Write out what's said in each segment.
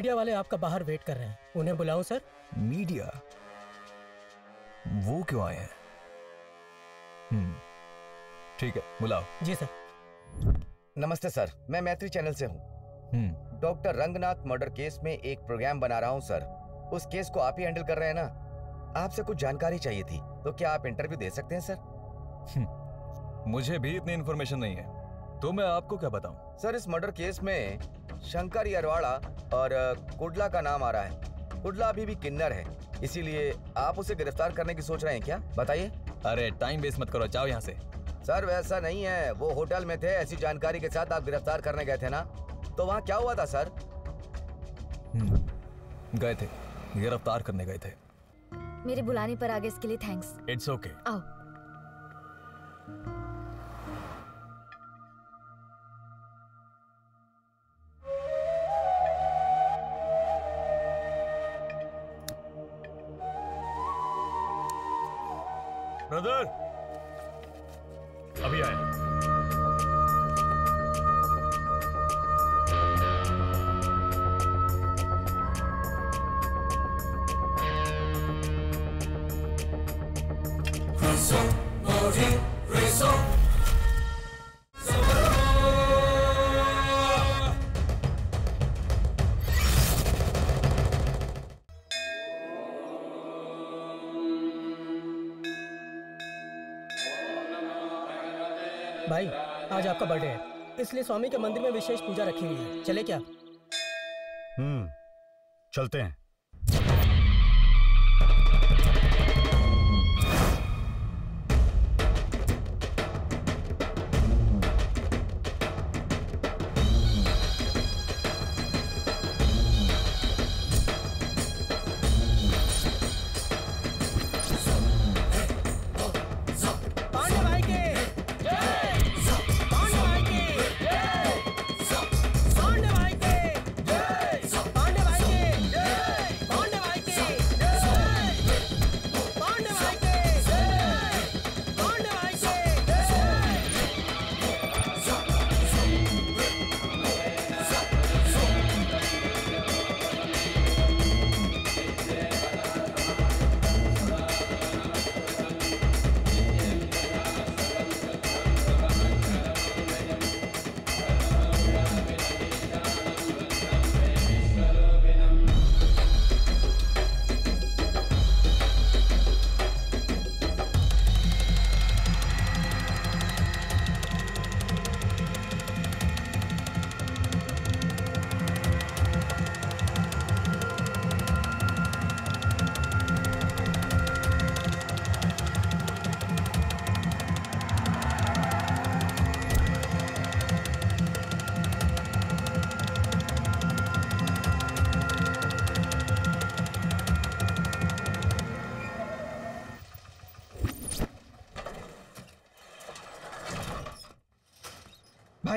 Media वाले आपका बाहर वेट कर रहे हैं। उन्हें बुलाऊं सर? मीडिया? वो क्यों आए हैं? हम्म ठीक है बुलाओ। जी सर। नमस्ते सर। मैं मैत्री चैनल से हूँ। हम्म। डॉक्टर रंगनाथ मर्डर केस में एक प्रोग्राम बना रहा हूँ सर। उस केस को आप ही हैंडल कर रहे हैं ना? आपसे कुछ जानकारी चाहिए थी तो क्या आप इंटरव्यू दे सकते हैं सर? मुझे भी इतनी इन्फॉर्मेशन नहीं है। तो मैं आपको क्या बताऊँ? सर इस मर्डर केस में शंकर यरवाड़ा और कुडला का नाम आ रहा है। कुडला अभी भी किन्नर है इसीलिए आप उसे गिरफ़्तार करने की सोच रहे हैं क्या? बताइए। अरे टाइम वेस्ट मत करो जाओ यहाँ से। सर वैसा नहीं है वो होटल में थे ऐसी जानकारी के साथ आप गिरफ़्तार करने गए थे ना? तो वहाँ क्या हुआ था सर? हम्म, गए थे गिरफ़्तार करने गए थे। मेरे बुलाने पर आगे इसके लिए थैंक्स इट्स ओके आओ। ब्रदर अभी आए। इसलिए स्वामी के मंदिर में विशेष पूजा रखी हुई है चले क्या? हम्म चलते हैं।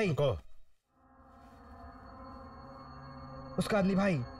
भाई। को उसका आदमी भाई।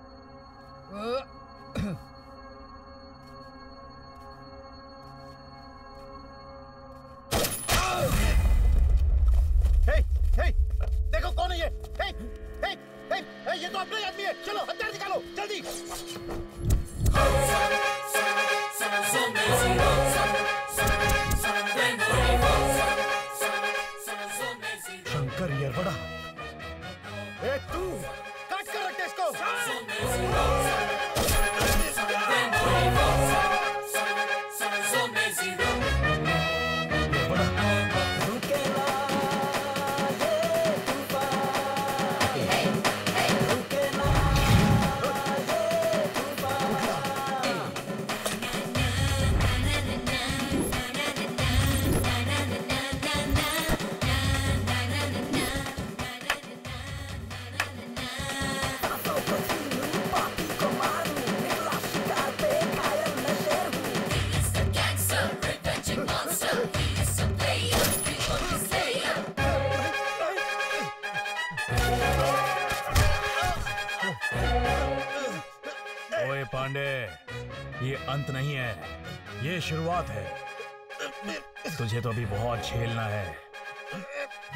तुझे तो अभी बहुत झेलना है।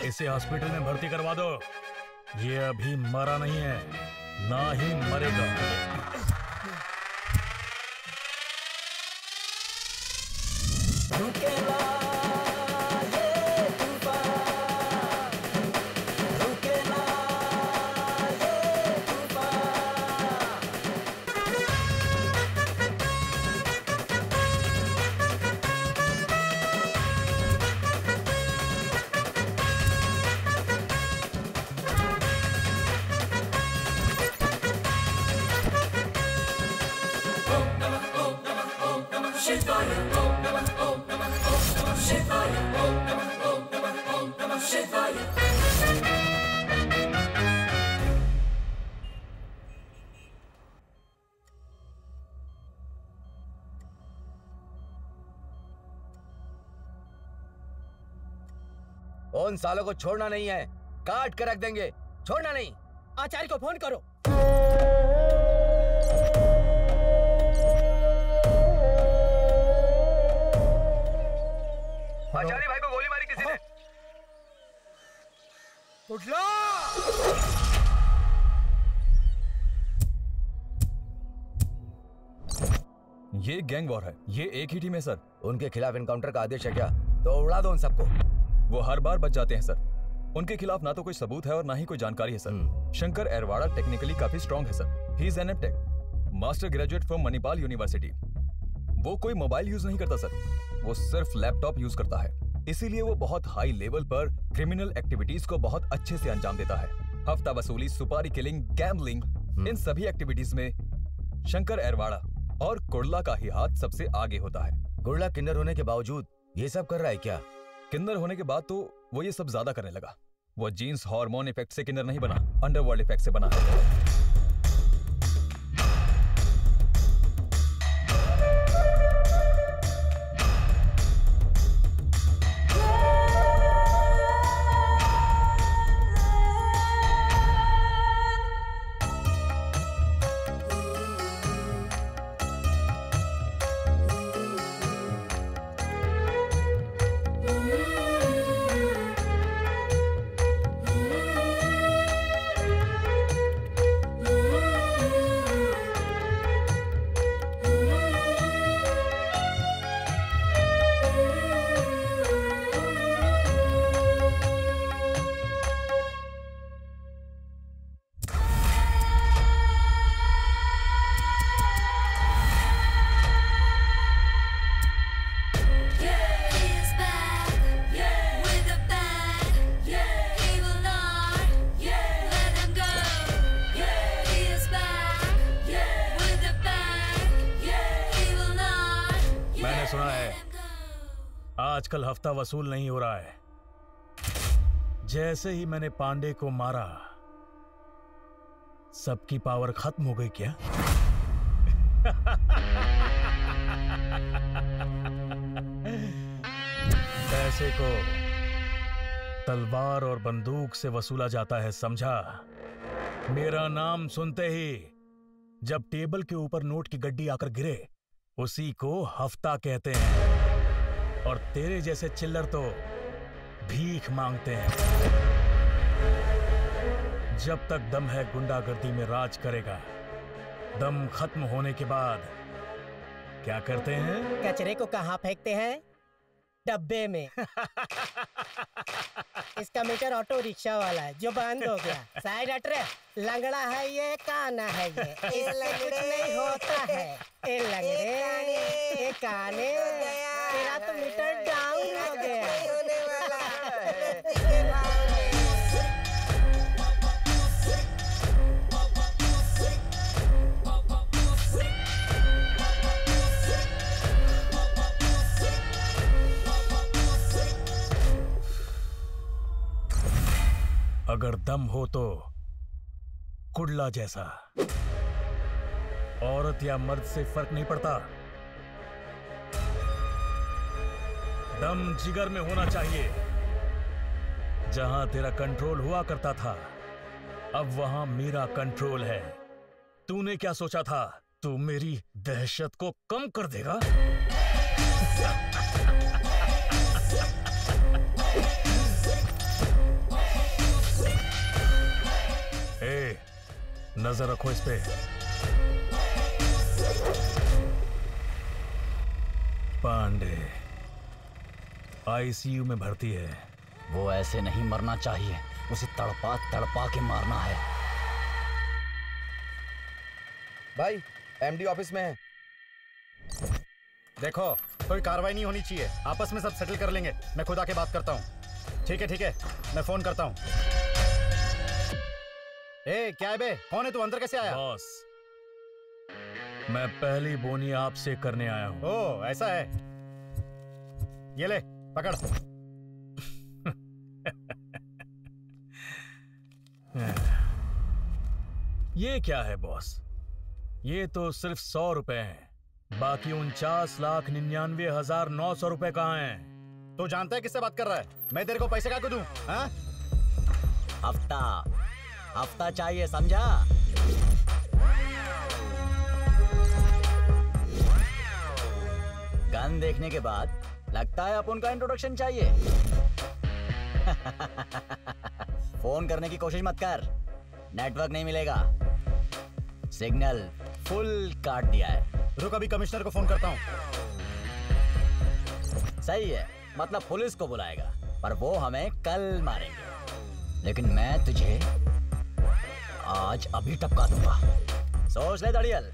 इसे हॉस्पिटल में भर्ती करवा दो। ये अभी मरा नहीं है, ना ही मरेगा। को छोड़ना नहीं है। काट कर रख देंगे। छोड़ना नहीं। आचार्य को फ़ोन करो। आचार्य भाई को गोली मारी किसी ने। ये गैंग वॉर है। ये एक ही टीम है सर। उनके खिलाफ इनकाउंटर का आदेश है क्या? तो उड़ा दो उन सबको। वो हर बार बच जाते हैं सर। उनके खिलाफ ना तो कोई सबूत है और ना ही कोई जानकारी है सर। हम्म। शंकर एरवाड़ा टेक्निकली काफ़ी स्ट्रांग है sir. He is an tech master graduate from Manipal university वो कोई मोबाइल यूज़ नहीं करता सर। वो सिर्फ़ लैपटॉप यूज़ करता है। इसीलिए वो बहुत हाई लेवल पर क्रिमिनल एक्टिविटीज़ को बहुत अच्छे से अंजाम देता है। हफ़्ता वसूली सुपारी किलिंग गैम्बलिंग इन सभी एक्टिविटीज़ में शंकर एरवाड़ा और कुर्ला का ही हाथ सबसे आगे होता है। गुड़ला किन्नर होने के बावजूद ये सब कर रहा है क्या? किन्नर होने के बाद तो वो ये सब ज़्यादा करने लगा। वो जीन्स, हार्मोन इफ़ेक्ट से किन्नर नहीं बना, अंडरवर्ल्ड इफ़ेक्ट से बना। है वसूल नहीं हो रहा है। जैसे ही मैंने पांडे को मारा, सबकी पावर खत्म हो गई क्या? पैसे को तलवार और बंदूक से वसूला जाता है, समझा? मेरा नाम सुनते ही, जब टेबल के ऊपर नोट की गड्डी आकर गिरे, उसी को हफ़्ता कहते हैं। और तेरे जैसे चिल्लर तो भीख मांगते हैं। जब तक दम है गुंडागर्दी में राज करेगा दम खत्म होने के बाद क्या करते हैं? कचरे को कहाँ फेंकते हैं? डब्बे में। इसका मीटर ऑटो रिक्शा वाला है जो बंद हो गया। साइड हट लंगड़ा है ये काना है ये। कुछ नहीं होता है। ए लंगड़े ये काने। तेरा तो मीटर डाउन हो गया। अगर दम हो तो कुड़ला जैसा। औरत या मर्द से फ़र्क नहीं पड़ता। दम जिगर में होना चाहिए। जहाँ तेरा कंट्रोल हुआ करता था, अब वहाँ मेरा कंट्रोल है। तूने क्या सोचा था? तू मेरी दहशत को कम कर देगा? नज़र रखो इस पे। पांडे आईसीयू में भर्ती है। वो ऐसे नहीं मरना चाहिए। उसे तड़पा तड़पा के मारना है। भाई एमडी ऑफ़िस में है। देखो कोई कार्रवाई नहीं होनी चाहिए। आपस में सब सेटल कर लेंगे। मैं खुद आके बात करता हूँ। ठीक है ठीक है। मैं फ़ोन करता हूँ। ए क्या है बे? कौन है तू? अंदर कैसे आया? बॉस। मैं पहली बोनी आपसे करने आया हूँ। ओ ऐसा है। ये ले पकड़। ये क्या है बॉस? ये तो सिर्फ़ सौ रुपए हैं। बाकी उनचास लाख निन्यानवे हज़ार नौ सौ रुपए कहाँ हैं? तू जानता है किससे बात कर रहा है? मैं तेरे को पैसे का दूँ हाँ? हफ़्ता। हफ़्ता चाहिए समझा? गन देखने के बाद लगता है अपन का इंट्रोडक्शन चाहिए। फ़ोन करने की कोशिश मत कर। नेटवर्क नहीं मिलेगा। सिग्नल फुल काट दिया है। रुक अभी कमिश्नर को फ़ोन करता हूँ। सही है मतलब पुलिस को बुलाएगा पर वो हमें कल मारेंगे। लेकिन मैं तुझे आज अभी टपका दूँगा। सोच ले दड़ियल।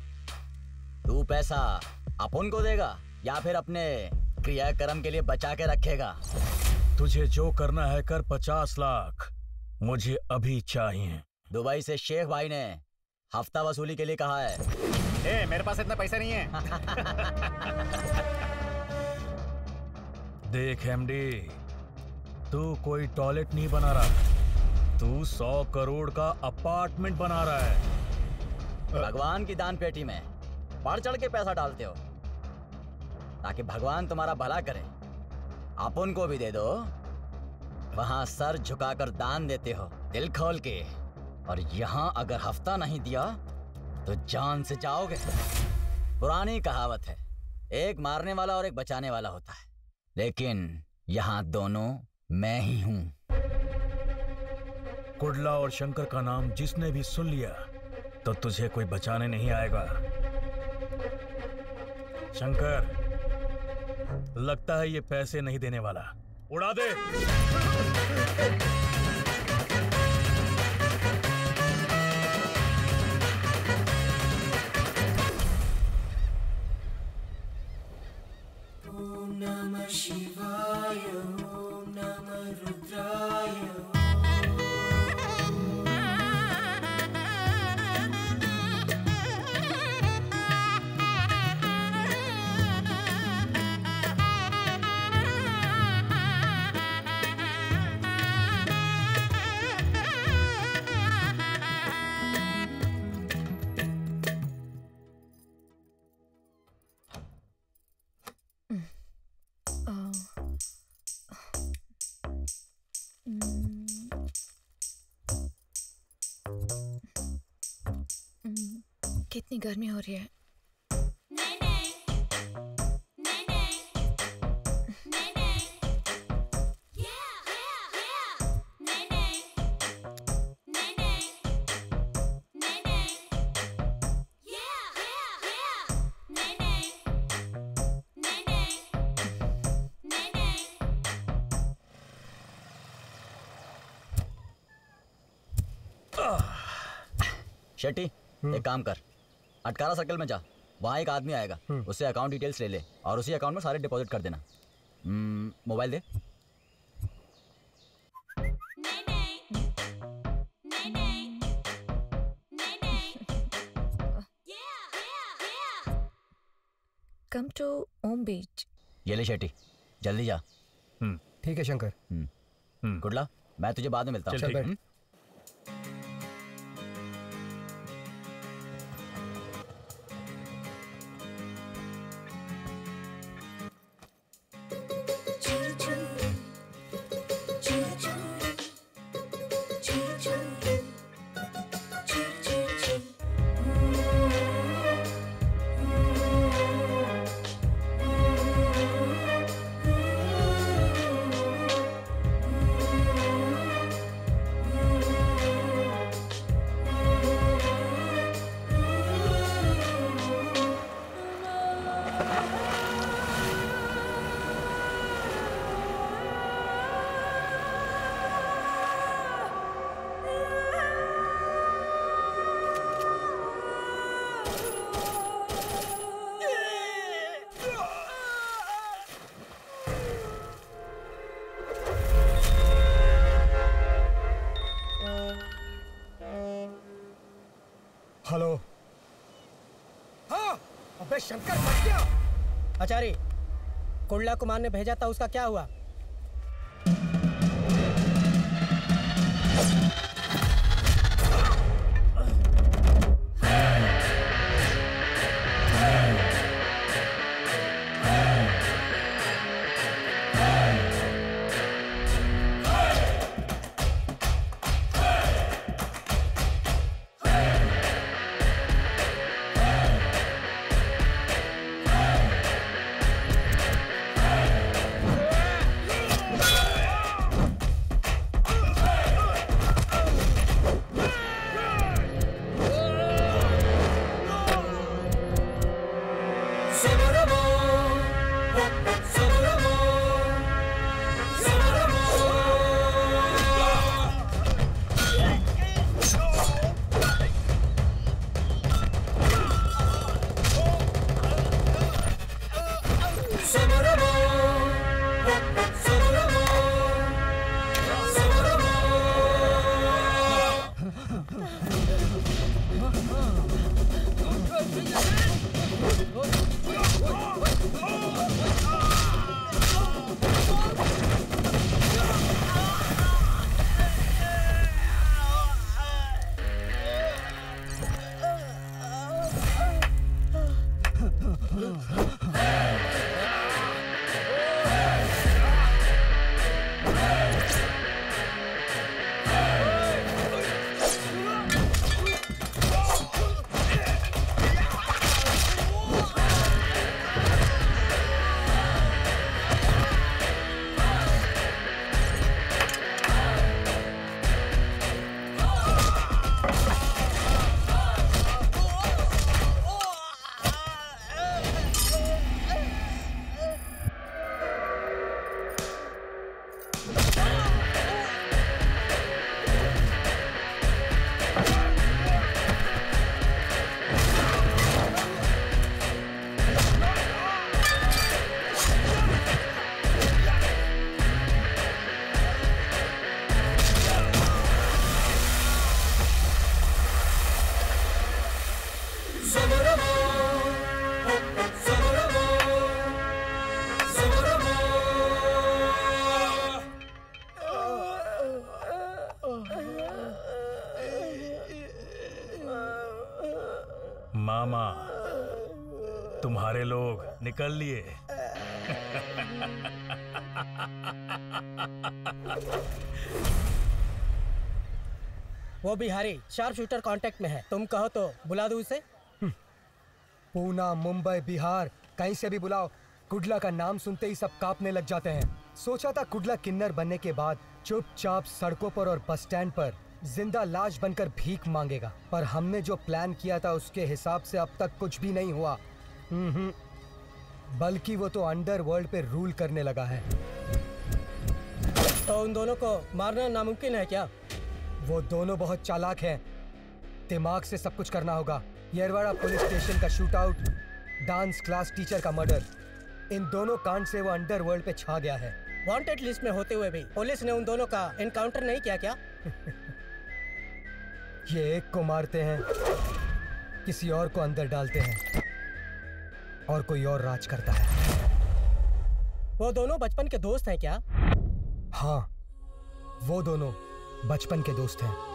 तू पैसा अपन को देगा या फिर अपने क्रियाक्रम के लिए बचा के रखेगा। तुझे जो करना है कर पचास लाख। मुझे अभी चाहिए। दुबई से शेख भाई ने हफ़्ता वसूली के लिए कहा है। ए मेरे पास इतना पैसा नहीं है। देख एमडी तू कोई टॉयलेट नहीं बना रहा। तू सौ करोड़ का अपार्टमेंट बना रहा है। भगवान की दान पेटी में बढ़ चढ़ के पैसा डालते हो। ताकि भगवान तुम्हारा भला करे। अपन को भी दे दो। वहाँ सर झुकाकर दान देते हो, दिल खोल के। और यहाँ अगर हफ़्ता नहीं दिया तो जान से जाओगे। पुरानी कहावत है, एक मारने वाला और एक बचाने वाला होता है। लेकिन यहाँ दोनों मैं ही हूँ। कुडला और शंकर का नाम जिसने भी सुन लिया तो तुझे कोई बचाने नहीं आएगा। शंकर, लगता है ये पैसे नहीं देने वाला। उड़ा दे! रही है शेट्टी एक काम कर अटकारा सर्कल में जा। वहाँ एक आदमी आएगा। उससे अकाउंट डिटेल्स ले ले और उसी अकाउंट में सारे डिपॉजिट कर देना। हम्म, मोबाइल दे। कम टू ओम बीच ये ले शेट्टी। जल्दी जा। ठीक है शंकर। गुडला मैं तुझे बाद में मिलता हूँ। कुमार ने भेजा था उसका क्या हुआ? निकल लिए। वो बिहारी शार्प शूटर कांटेक्ट में है। तुम कहो तो बुला दो उसे? पूना मुंबई बिहार कहीं से भी बुलाओ कुडला का नाम सुनते ही सब कांपने लग जाते हैं। सोचा था कुडला किन्नर बनने के बाद चुपचाप सड़कों पर और बस स्टैंड पर ज़िंदा लाश बनकर भीख मांगेगा। पर हमने जो प्लान किया था उसके हिसाब से अब तक कुछ भी नहीं हुआ। हम्म। बल्कि वो तो अंडर वर्ल्ड पे रूल करने लगा है। तो उन दोनों को मारना नामुमकिन है क्या? वो दोनों बहुत चालाक हैं। दिमाग से सब कुछ करना होगा। येरवाड़ा पुलिस स्टेशन का shoot out dance class teacher का मर्डर। इन दोनों कांड से वो अंडर वर्ल्ड पे छा गया है। वांटेड लिस्ट में होते हुए भी पुलिस ने उन दोनों का एनकाउंटर नहीं किया क्या? ये एक को मारते हैं किसी और को अंदर डालते हैं। और कोई और राज करता है। वो दोनों बचपन के दोस्त हैं क्या? हाँ वो दोनों बचपन के दोस्त हैं।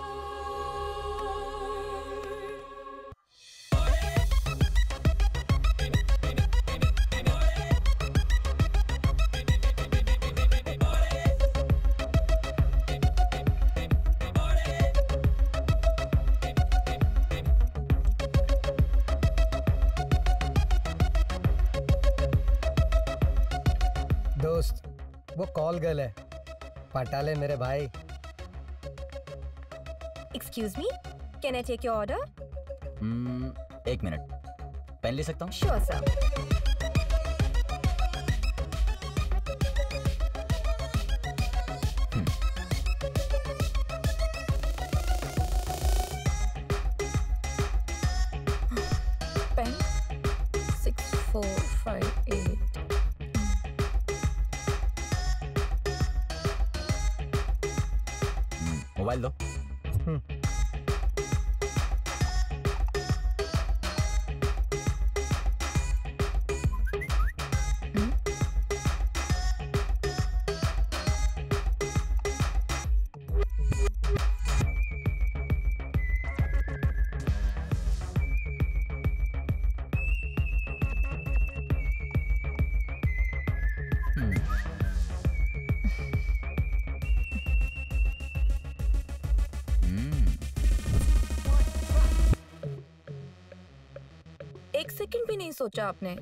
पटा ले मेरे भाई। Excuse me can I take your order एक मिनट। पहन ले सकता हूँ? श्योर sure, सोचा आपने?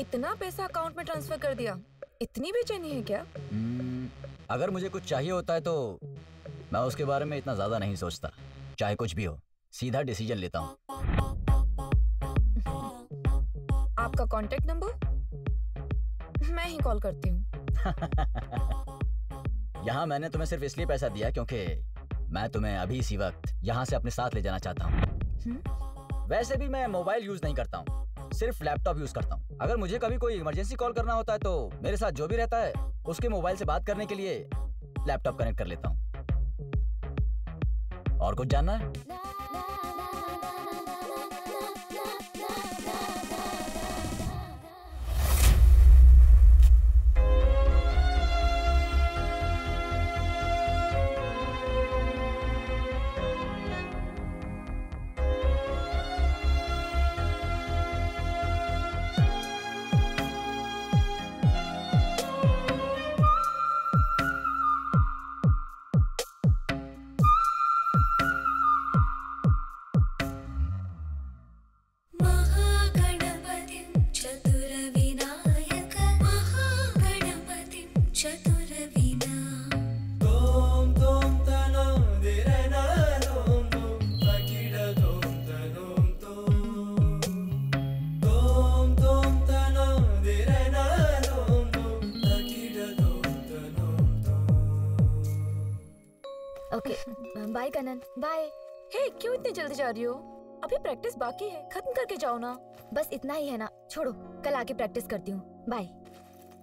इतना पैसा अकाउंट में ट्रांसफ़र कर दिया। इतनी बेचैनी है क्या? हम्म, अगर मुझे कुछ चाहिए होता है तो मैं उसके बारे में इतना ज़्यादा नहीं सोचता। चाहे कुछ भी हो सीधा डिसीज़न लेता हूँ। आपका कांटेक्ट नंबर मैं ही कॉल करती हूँ। यहाँ मैंने तुम्हें सिर्फ़ इसलिए पैसा दिया क्योंकि मैं तुम्हें अभी इसी वक्त यहाँ से अपने साथ ले जाना चाहता हूँ। वैसे भी मैं मोबाइल यूज़ नहीं करता हूँ। सिर्फ़ लैपटॉप यूज़ करता हूँ। अगर मुझे कभी कोई इमरजेंसी कॉल करना होता है तो मेरे साथ जो भी रहता है, उसके मोबाइल से बात करने के लिए लैपटॉप कनेक्ट कर लेता हूँ। और कुछ जानना है? कनन बाय हे क्यों इतनी जल्दी जा रही हो? अभी प्रैक्टिस बाकी है खत्म करके जाओ ना। बस इतना ही है ना छोड़ो कल आके प्रैक्टिस करती हूँ। बाय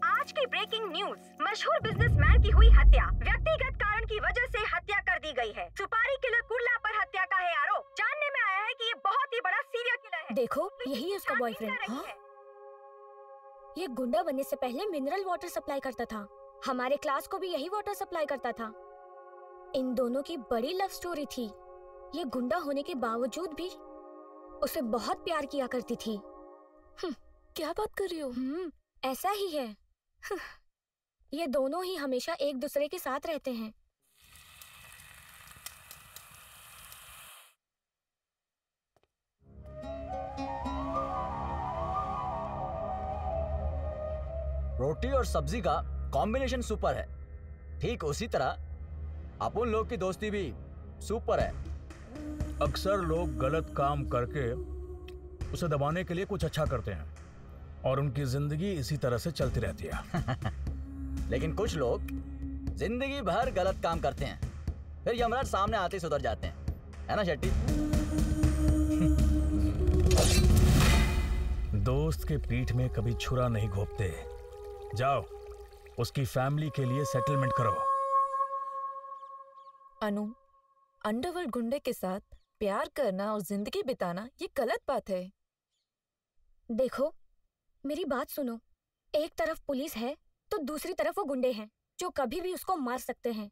आज की ब्रेकिंग न्यूज़ मशहूर बिजनेसमैन की हुई हत्या व्यक्तिगत कारण की वजह से हत्या कर दी गई है। सुपारी किलर कुर्ला पर हत्या का है आरोप जानने में आया है कि ये बहुत ही बड़ा सीरियल किलर है। देखो यही है उसका बॉयफ्रेंड कर ये गुंडा बनने से पहले मिनरल वाटर सप्लाई करता था। हमारे क्लास को भी यही वाटर सप्लाई करता था। इन दोनों की बड़ी लव स्टोरी थी। ये गुंडा होने के बावजूद भी उसे बहुत प्यार किया करती थी। क्या बात कर रही हो? हम्म ऐसा ही है। ये दोनों ही हमेशा एक दूसरे के साथ रहते हैं। रोटी और सब्ज़ी का कॉम्बिनेशन सुपर है। ठीक उसी तरह अपन लोग की दोस्ती भी सुपर है। अक्सर लोग गलत काम करके उसे दबाने के लिए कुछ अच्छा करते हैं और उनकी ज़िंदगी इसी तरह से चलती रहती है। लेकिन कुछ लोग ज़िंदगी भर गलत काम करते हैं फिर यमराज सामने आते ही सुधर जाते हैं। है ना शेट्टी? दोस्त के पीठ में कभी छुरा नहीं घोपते। जाओ उसकी फैमिली के लिए सेटलमेंट करो। अनु, अंडरवर्ल्ड गुंडे के साथ प्यार करना और ज़िंदगी बिताना ये गलत बात है। देखो, मेरी बात सुनो। एक तरफ़ पुलिस है तो दूसरी तरफ़ वो गुंडे हैं, जो कभी भी उसको मार सकते हैं।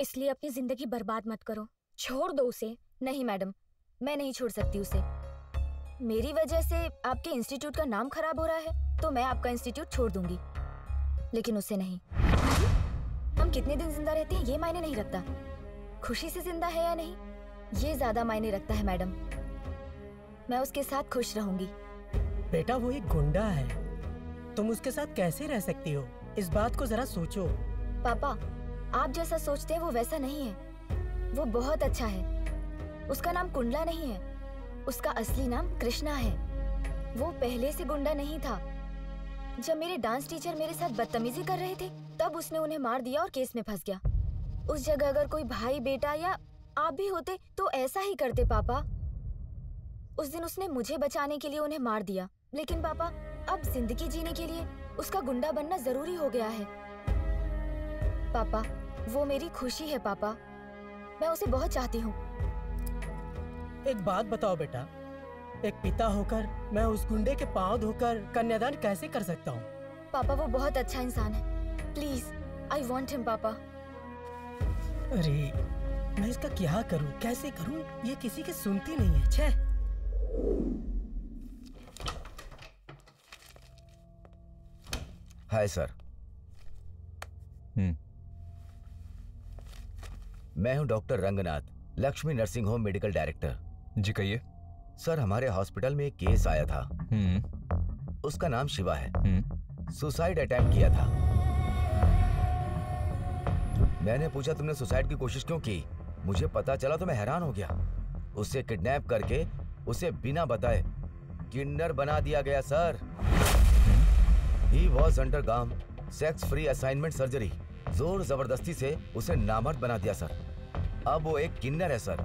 इसलिए अपनी ज़िंदगी बर्बाद मत करो। छोड़ दो उसे। नहीं, मैडम, मैं नहीं छोड़ सकती उसे। मेरी वजह से आपके इंस्टीट्यूट का नाम खराब हो रहा है तो मैं आपका इंस्टीट्यूट छोड़ दूँगी। लेकिन उसे नहीं। हम कितने दिन ज़िंदा रहते हैं ये मायने नहीं रखता। खुशी से ज़िंदा है या नहीं ये ज़्यादा मायने रखता है मैडम। मैं उसके साथ खुश रहूँगी। बेटा वो एक गुंडा है। तुम उसके साथ कैसे रह सकती हो? इस बात को जरा सोचो। पापा आप जैसा सोचते हैं वो वैसा नहीं है। वो बहुत अच्छा है। उसका नाम कुंडला नहीं है। उसका असली नाम कृष्णा है। वो पहले से गुंडा नहीं था। जब मेरे डांस टीचर मेरे साथ बदतमीजी कर रहे थे, तब उसने उन्हें मार दिया और केस में फंस गया। उस जगह अगर कोई भाई, बेटा या आप भी होते तो ऐसा ही करते, पापा। उस दिन उसने मुझे बचाने के लिए उन्हें मार दिया। लेकिन पापा, अब ज़िंदगी जीने के लिए उसका गुंडा बनना ज़रूरी हो गया है। पापा, वो मेरी खुशी है, पापा। मैं उसे बहुत चाहती हूँ। एक बात बताओ बेटा एक पिता होकर मैं उस गुंडे के पाँव धोकर कन्यादान कैसे कर सकता हूँ? पापा वो बहुत अच्छा इंसान है। प्लीज़ आई वॉन्ट हिम पापा। अरे मैं इसका क्या करूँ? कैसे करूँ? ये किसी की सुनती नहीं है छे। Hi sir. हम्म। मैं हूँ doctor Ranganath Lakshmi nursing home medical director. जी कहिए। सर हमारे हॉस्पिटल में एक केस आया था। हम्म। उसका नाम शिवा है। हम्म। सुसाइड अटेम्प्ट किया था। मैंने पूछा तुमने सुसाइड की कोशिश क्यों की? मुझे पता चला तो मैं हैरान हो गया। उसे किडनैप करके उसे बिना बताए किन्नर बना दिया गया sir. He was undergone sex free assignment surgery ज़ोर ज़बरदस्ती से उसे नामर्द बना दिया सर। अब वो एक किन्नर है सर।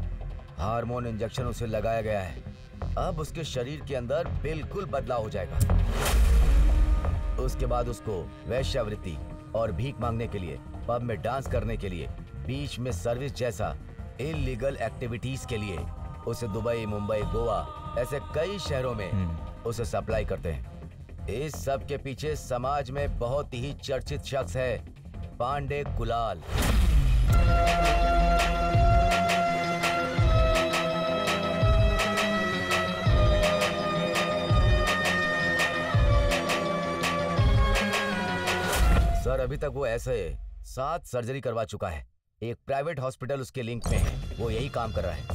हार्मोन इंजेक्शन उसे लगाया गया है। अब उसके शरीर के अंदर बिल्कुल बदलाव हो जाएगा। उसके बाद उसको वैश्यावृत्ति और भीख मांगने के लिए पब में डांस करने के लिए बीच में सर्विस जैसा इलीगल एक्टिविटीज़ के लिए उसे दुबई मुंबई गोवा ऐसे कई शहरों में उसे सप्लाई करते हैं। इस सब के पीछे समाज में बहुत ही चर्चित शख्स है पांडे कुलाल। सर, अभी तक वो ऐसे सात सर्जरी करवा चुका है। एक प्राइवेट हॉस्पिटल उसके लिंक में है। वो यही काम कर रहा है।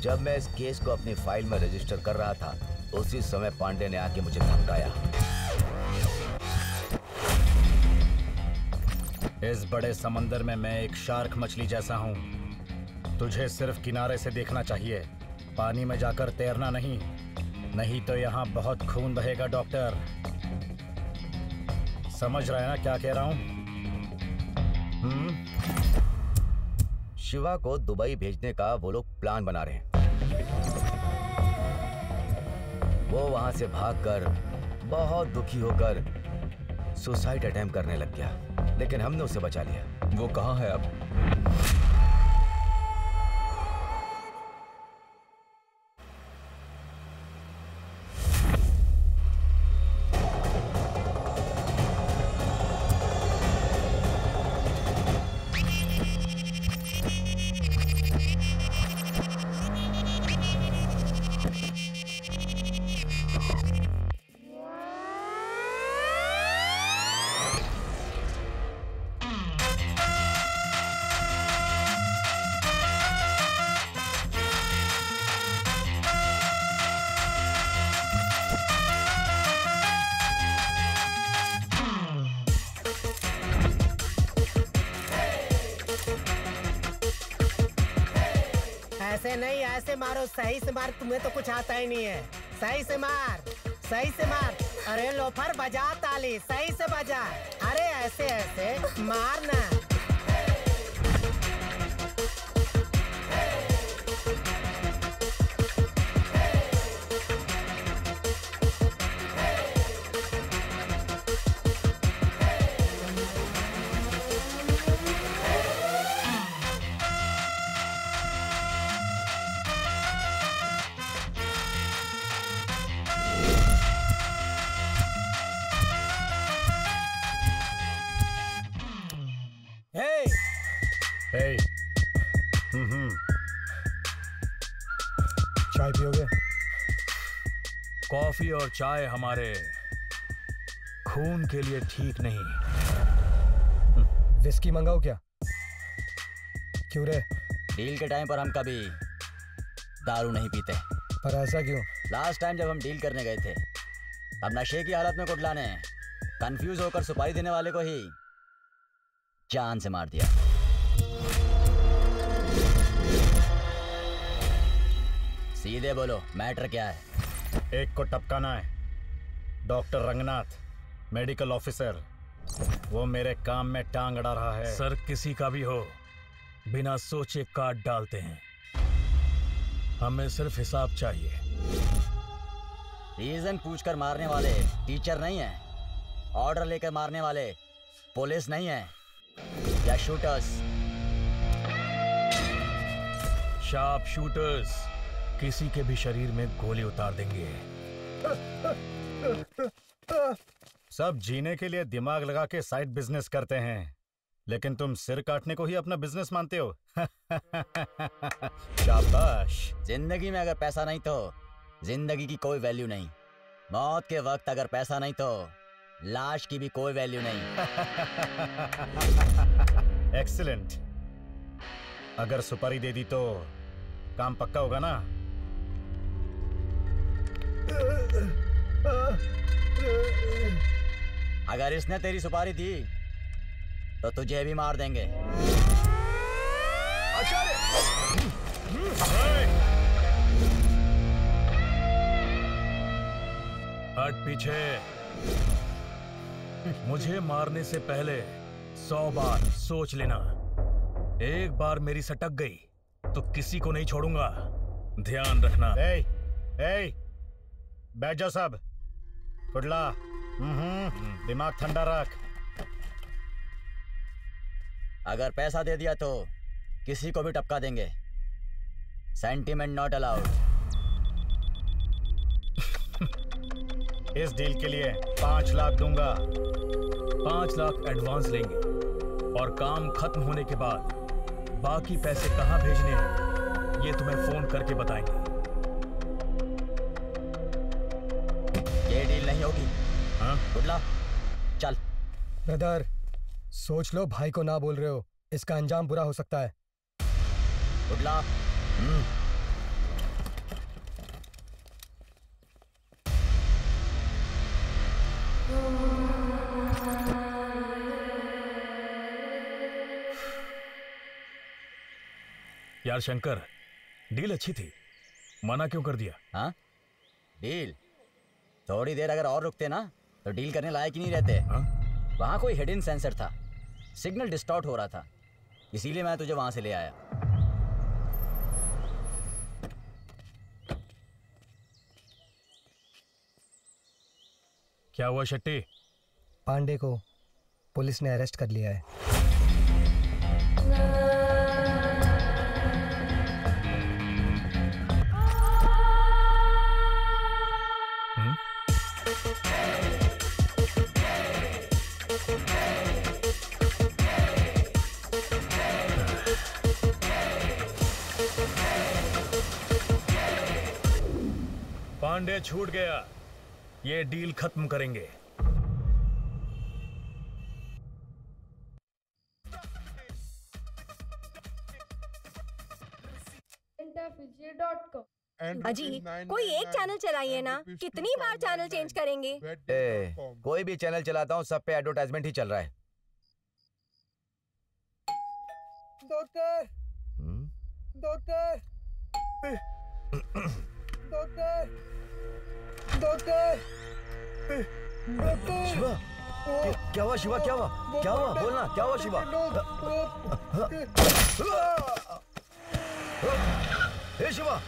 जब मैं इस केस को अपनी फ़ाइल में रजिस्टर कर रहा था, उसी समय पांडे ने आके मुझे धमकाया। इस बड़े समंदर में मैं एक शार्क मछली जैसा हूँ। तुझे सिर्फ़ किनारे से देखना चाहिए। पानी में जाकर तैरना नहीं। नहीं तो यहाँ बहुत खून बहेगा, डॉक्टर। समझ रहे हैं ना क्या कह रहा हूँ? हम्म। शिवा को दुबई भेजने का वो लोग प्लान बना रहे हैं। वो वहाँ से भागकर बहुत दुखी होकर सुसाइड अटेम्प्ट करने लग गया लेकिन हमने उसे बचा लिया। वो कहाँ है अब? ऐसे नहीं, ऐसे मारो, सही से मार, तुम्हें तो कुछ आता ही नहीं है। सही से मार, सही से मार। अरे लोफर, बजा ताली, सही से बजा। अरे ऐसे ऐसे, मारना। और चाय हमारे खून के लिए ठीक नहीं। विस्की मंगाओ क्या? क्यों रे? डील के टाइम पर हम कभी दारू नहीं पीते। पर ऐसा क्यों? लास्ट टाइम जब हम डील करने गए थे तब नशे की हालत में कुटला ने कंफ्यूज होकर सुपारी देने वाले को ही जान से मार दिया। सीधे बोलो मैटर क्या है? एक को टपकाना है। डॉक्टर रंगनाथ मेडिकल ऑफिसर वो मेरे काम में टांग अड़ा रहा है। सर किसी का भी हो बिना सोचे काट डालते हैं। हमें सिर्फ़ हिसाब चाहिए। रीजन पूछकर मारने वाले टीचर नहीं है। ऑर्डर लेकर मारने वाले पुलिस नहीं है। या शूटर्स। Sharp shooters. किसी के भी शरीर में गोली उतार देंगे। सब जीने के लिए दिमाग लगा के साइड बिज़नेस करते हैं। लेकिन तुम सिर काटने को ही अपना बिज़नेस मानते हो। शाबाश। ज़िंदगी में अगर पैसा नहीं तो ज़िंदगी की कोई वैल्यू नहीं। मौत के वक्त अगर पैसा नहीं तो लाश की भी कोई वैल्यू नहीं। एक्सीलेंट अगर सुपारी दे दी तो काम पक्का होगा ना? अगर इसने तेरी सुपारी दी तो तुझे भी मार देंगे। हट पीछे। मुझे मारने से पहले सौ बार सोच लेना। एक बार मेरी सटक गई तो किसी को नहीं छोड़ूँगा। ध्यान रखना। ए, ए, बैठ जाओ सब कुडला हम्म, दिमाग ठंडा रख। अगर पैसा दे दिया तो किसी को भी टपका देंगे। सेंटीमेंट नॉट अलाउड इस डील के लिए पाँच लाख दूँगा। पाँच लाख एडवांस लेंगे। और काम खत्म होने के बाद बाकी पैसे कहाँ भेजने हैं ये तुम्हें फ़ोन करके बताएँगे। ये डील नहीं होगी। हाँ? बुडला चल। ब्रदर सोच लो भाई को ना बोल रहे हो। इसका अंजाम बुरा हो सकता है। बुडला यार शंकर डील अच्छी थी। मना क्यों कर दिया? हाँ? डील? थोड़ी देर अगर और रुकते ना तो डील करने लायक ही नहीं रहते। हाँ? वहाँ कोई हिडन सेंसर था। सिग्नल डिस्टॉर्ट हो रहा था। इसीलिए मैं तुझे वहाँ से ले आया। क्या हुआ शट्टी? पांडे को पुलिस ने अरेस्ट कर लिया है। पांडे छूट गया। ये डील खत्म करेंगे। अजी कोई एक चैनल चलाइए ना? कितनी बार चैनल चेंज करेंगे? ए, कोई भी चैनल चलाता हूँ सब पे एडवर्टाइजमेंट ही चल रहा है। Doctor hmm? Doctor doctor doctor. Doctor. Shiva क्या- हुआ शिवा क्या हुआ? क्या हुआ? बोलना क्या हुआ शिवा? हे शिवा।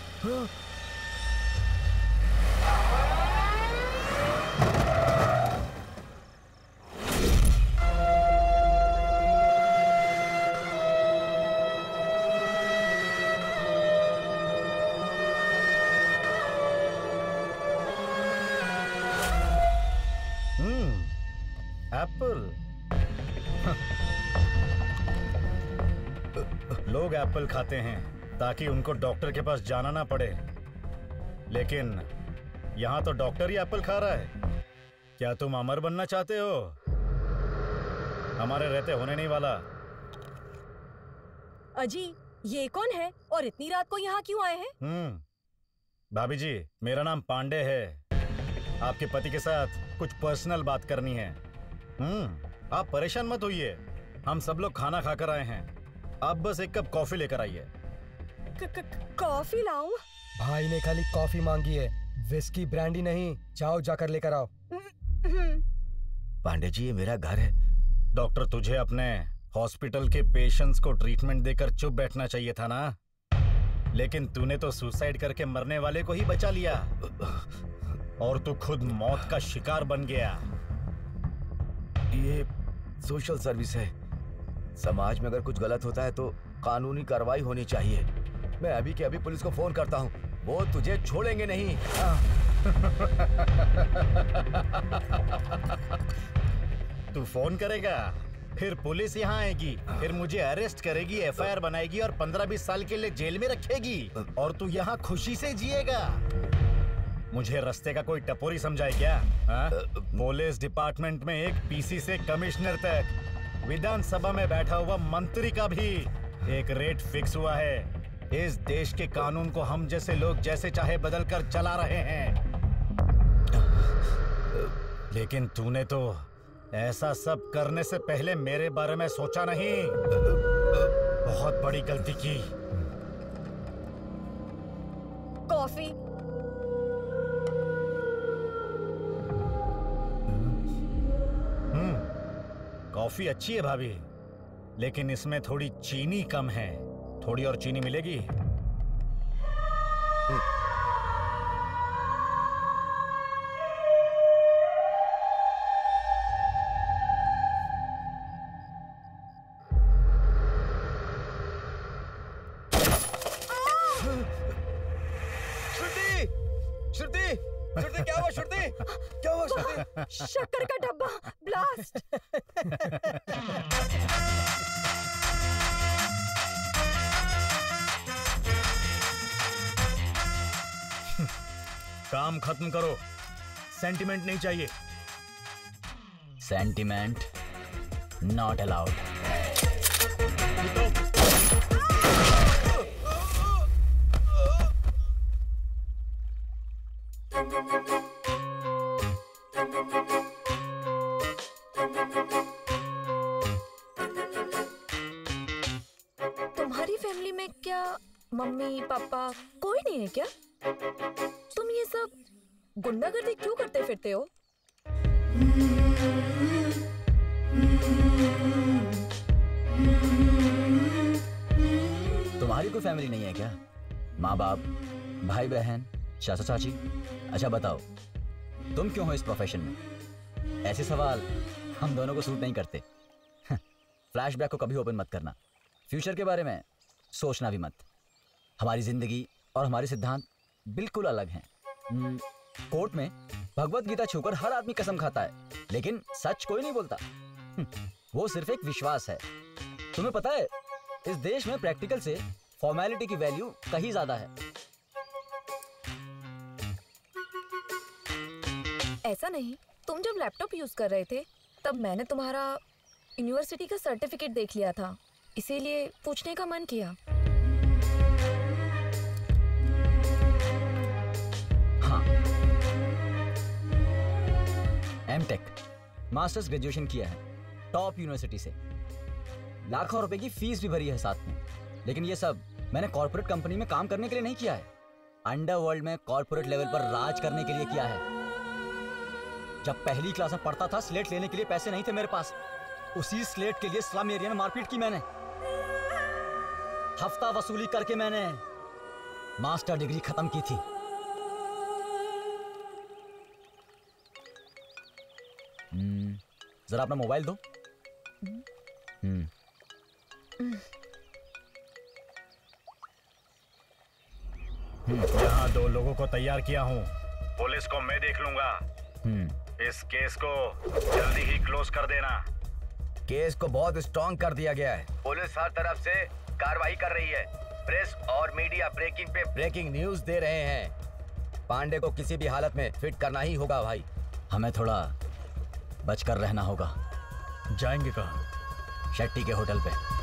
एप्पल खाते हैं ताकि उनको डॉक्टर के पास जाना ना पड़े। लेकिन यहाँ तो डॉक्टर ही एप्पल खा रहा है। क्या तुम अमर बनना चाहते हो? हमारे रहते होने नहीं वाला। अजी ये कौन है? और इतनी रात को यहाँ क्यों आए हैं? हम्म। भाभी जी मेरा नाम पांडे है। आपके पति के साथ कुछ पर्सनल बात करनी है। हम्म आप परेशान मत होइए। हम सब लोग खाना खाकर आए हैं। आप बस एक कप कॉफ़ी लेकर आइए। कॉफ़ी लाऊं? भाई ने खाली कॉफ़ी मांगी है। विस्की ब्रांडी नहीं जाओ जाकर लेकर आओ। पांडे जी ये मेरा घर है। डॉक्टर तुझे अपने हॉस्पिटल के पेशेंट्स को ट्रीटमेंट देकर चुप बैठना चाहिए था ना? लेकिन तूने तो सुसाइड करके मरने वाले को ही बचा लिया। और तू खुद मौत का शिकार बन गया। ये सोशल सर्विस है। समाज में अगर कुछ गलत होता है तो कानूनी कार्रवाई होनी चाहिए। मैं अभी के अभी पुलिस को फ़ोन करता हूँ। वो तुझे छोड़ेंगे नहीं। तू फ़ोन करेगा फिर पुलिस यहाँ आएगी फिर मुझे अरेस्ट करेगी एफआईआर बनाएगी और पंद्रह बीस साल के लिए जेल में रखेगी। और तू यहाँ खुशी से जिएगा। मुझे रास्ते का कोई टपोरी समझाए क्या? हाँ? पुलिस डिपार्टमेंट में एक पीसी से कमिश्नर तक। विधानसभा में बैठा हुआ मंत्री का भी एक रेट फिक्स हुआ है। इस देश के कानून को हम जैसे लोग जैसे चाहे बदल कर चला रहे हैं। लेकिन तूने तो ऐसा सब करने से पहले मेरे बारे में सोचा नहीं। बहुत बड़ी गलती की। कॉफ़ी। कॉफ़ी अच्छी है भाभी। लेकिन इसमें थोड़ी चीनी कम है। थोड़ी और चीनी मिलेगी? सेंटिमेंट नहीं चाहिए। सेंटीमेंट नॉट अलाउड बहन चाचा चाची अच्छा बताओ तुम क्यों हो इस प्रोफेशन में? ऐसे सवाल हम दोनों को सूट नहीं करते। फ्लैशबैक को कभी ओपन मत करना। फ्यूचर के बारे में सोचना भी मत। हमारी ज़िंदगी और हमारे सिद्धांत बिल्कुल अलग हैं। हम्म, कोर्ट में भगवत गीता छूकर हर आदमी कसम खाता है लेकिन सच कोई नहीं बोलता। हम्म, वो सिर्फ़ एक विश्वास है। तुम्हें पता है इस देश में प्रैक्टिकल से फॉर्मेलिटी की वैल्यू कहीं ज़्यादा है। ऐसा नहीं, तुम जब लैपटॉप यूज़ कर रहे थे, तब मैंने तुम्हारा यूनिवर्सिटी का सर्टिफिकेट देख लिया था, इसीलिए पूछने का मन किया। एम टेक मास्टर्स ग्रेजुएशन किया है टॉप यूनिवर्सिटी से। लाखों रुपए की फ़ीस भी भरी है साथ में, लेकिन ये सब मैंने कॉर्पोरेट कंपनी में काम करने के लिए नहीं किया है। अंडरवर्ल्ड में कॉर्पोरेट लेवल पर राज करने के लिए किया है। जब पहली क्लास में पढ़ता था स्लेट लेने के लिए पैसे नहीं थे मेरे पास। उसी स्लेट के लिए स्लम एरिया में मारपीट की मैंने। हफ़्ता वसूली करके मैंने मास्टर डिग्री खत्म की थी। हम्म, जरा अपना मोबाइल दो। हम्म यहाँ दो लोगों को तैयार किया हूँ। पुलिस को मैं देख लूँगा। हम्म। इस केस को जल्दी ही क्लोज कर देना। केस को बहुत स्ट्रॉन्ग कर दिया गया है। पुलिस हर तरफ़ से कार्रवाई कर रही है। प्रेस और मीडिया ब्रेकिंग पे ब्रेकिंग न्यूज़ दे रहे हैं। पांडे को किसी भी हालत में फिट करना ही होगा भाई। हमें थोड़ा बचकर रहना होगा। जाएँगे कहा? शेट्टी के होटल पे।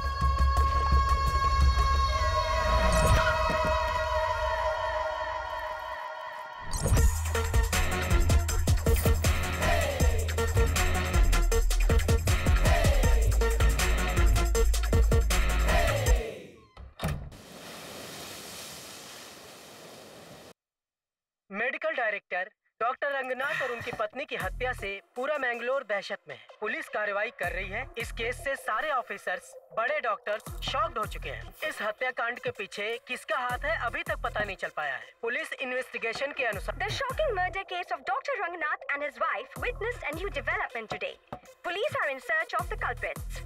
कार्रवाई कर रही है। इस केस से सारे ऑफिसर्स बड़े डॉक्टर्स शॉक्ड हो चुके हैं। इस हत्याकांड के पीछे किसका हाथ है अभी तक पता नहीं चल पाया है। पुलिस इन्वेस्टिगेशन के अनुसार the shocking murder case of doctor Ranganath and his wife witness and you development today police are in search of the culprits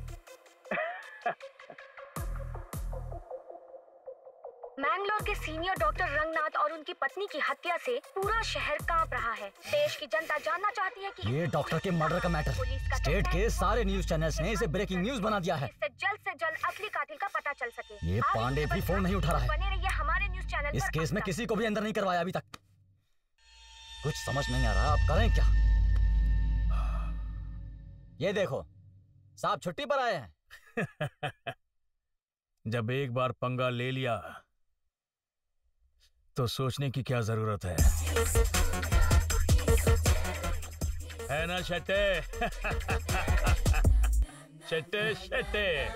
Mangalore के सीनियर डॉक्टर रंगनाथ और उनकी पत्नी की हत्या से पूरा शहर काँप रहा है। देश की जनता जानना चाहती है कि ये डॉक्टर के मर्डर का मैटर। स्टेट के सारे न्यूज़ चैनल्स ने इसे ब्रेकिंग न्यूज़ बना दिया है। इससे जल्द से जल्द असली कातिल का पता चल सके। ये पांडे भी फ़ोन नहीं उठा रहा है। बने रहिए हमारे न्यूज़ चैनल इस केस में किसी को भी अंदर नहीं करवाया अभी तक। कुछ समझ नहीं आ रहा आप करें क्या? ये देखो साहब छुट्टी पर आए हैं। जब एक बार पंगा ले लिया तो सोचने की क्या ज़रूरत है? है ना, शट्टे? शट्टे शट्टे।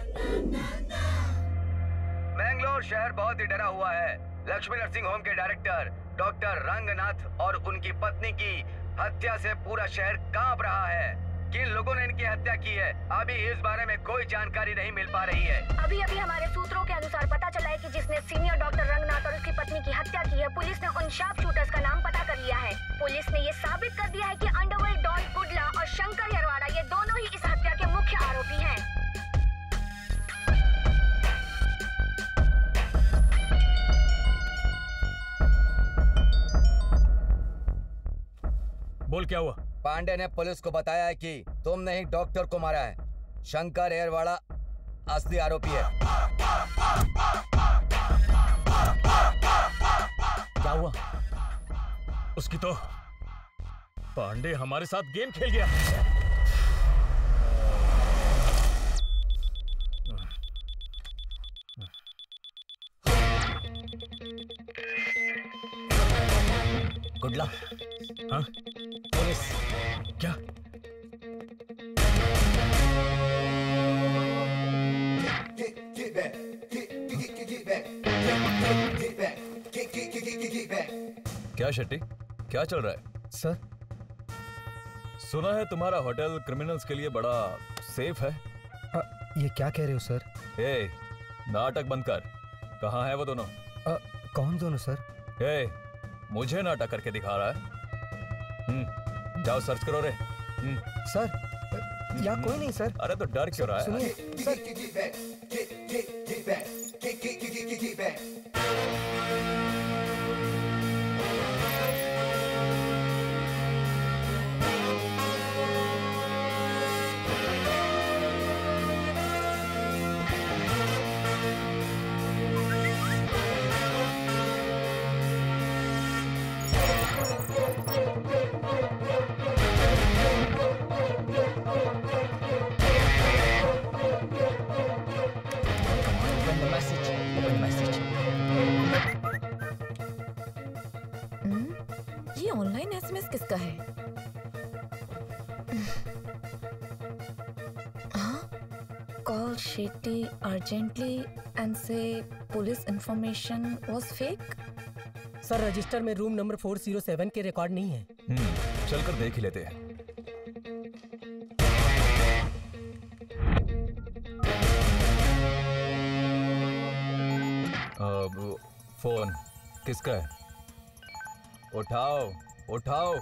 मैंगलोर शहर बहुत ही डरा हुआ है। लक्ष्मी नर्सिंग होम के डायरेक्टर, डॉक्टर रंगनाथ और उनकी पत्नी की हत्या से पूरा शहर काँप रहा है। किन लोगों ने इनकी हत्या की है? अभी इस बारे में कोई जानकारी नहीं मिल पा रही है। अभी अभी हमारे सूत्रों के अनुसार पता चला है कि जिसने सीनियर डॉक्टर रंगनाथ और उसकी पत्नी की हत्या की है पुलिस ने उन शार्प शूटर्स का नाम पता कर लिया है। पुलिस ने ये साबित कर दिया है कि अंडरवर्ल्ड डॉन गुडला और शंकर यरवाड़ा ये दोनों ही इस हत्या के मुख्य आरोपी है। बोल क्या हुआ? पांडे ने पुलिस को बताया है कि तुमने ही डॉक्टर को मारा है। शंकर एयरवाड़ा असली आरोपी है। क्या हुआ? उसकी तो पांडे हमारे साथ गेम खेल गया। गुडला हाँ? क्या शेट्टी क्या चल रहा है? सर। सुना है तुम्हारा होटल क्रिमिनल्स के लिए बड़ा सेफ़ है? अ, ये क्या कह रहे हो सर? ए नाटक बंद कर। कहाँ है वो दोनों? अ, कौन दोनों सर? ए मुझे नाटक करके दिखा रहा है। हम्म जाओ सर्च करो रे। हम्म। सर अ, यहाँ कोई नहीं सर। अरे तो डर क्यों रहा है? सुनिए sir. Message. Open the message. Hmm, ये ऑनलाइन एसएमएस किसका है? Call Shetty urgently and say police information was fake sir register में रूम नंबर 407 के रिकॉर्ड नहीं है। हम्म चलकर देख ही लेते हैं। फ़ोन। किसका है? उठाओ उठाओ।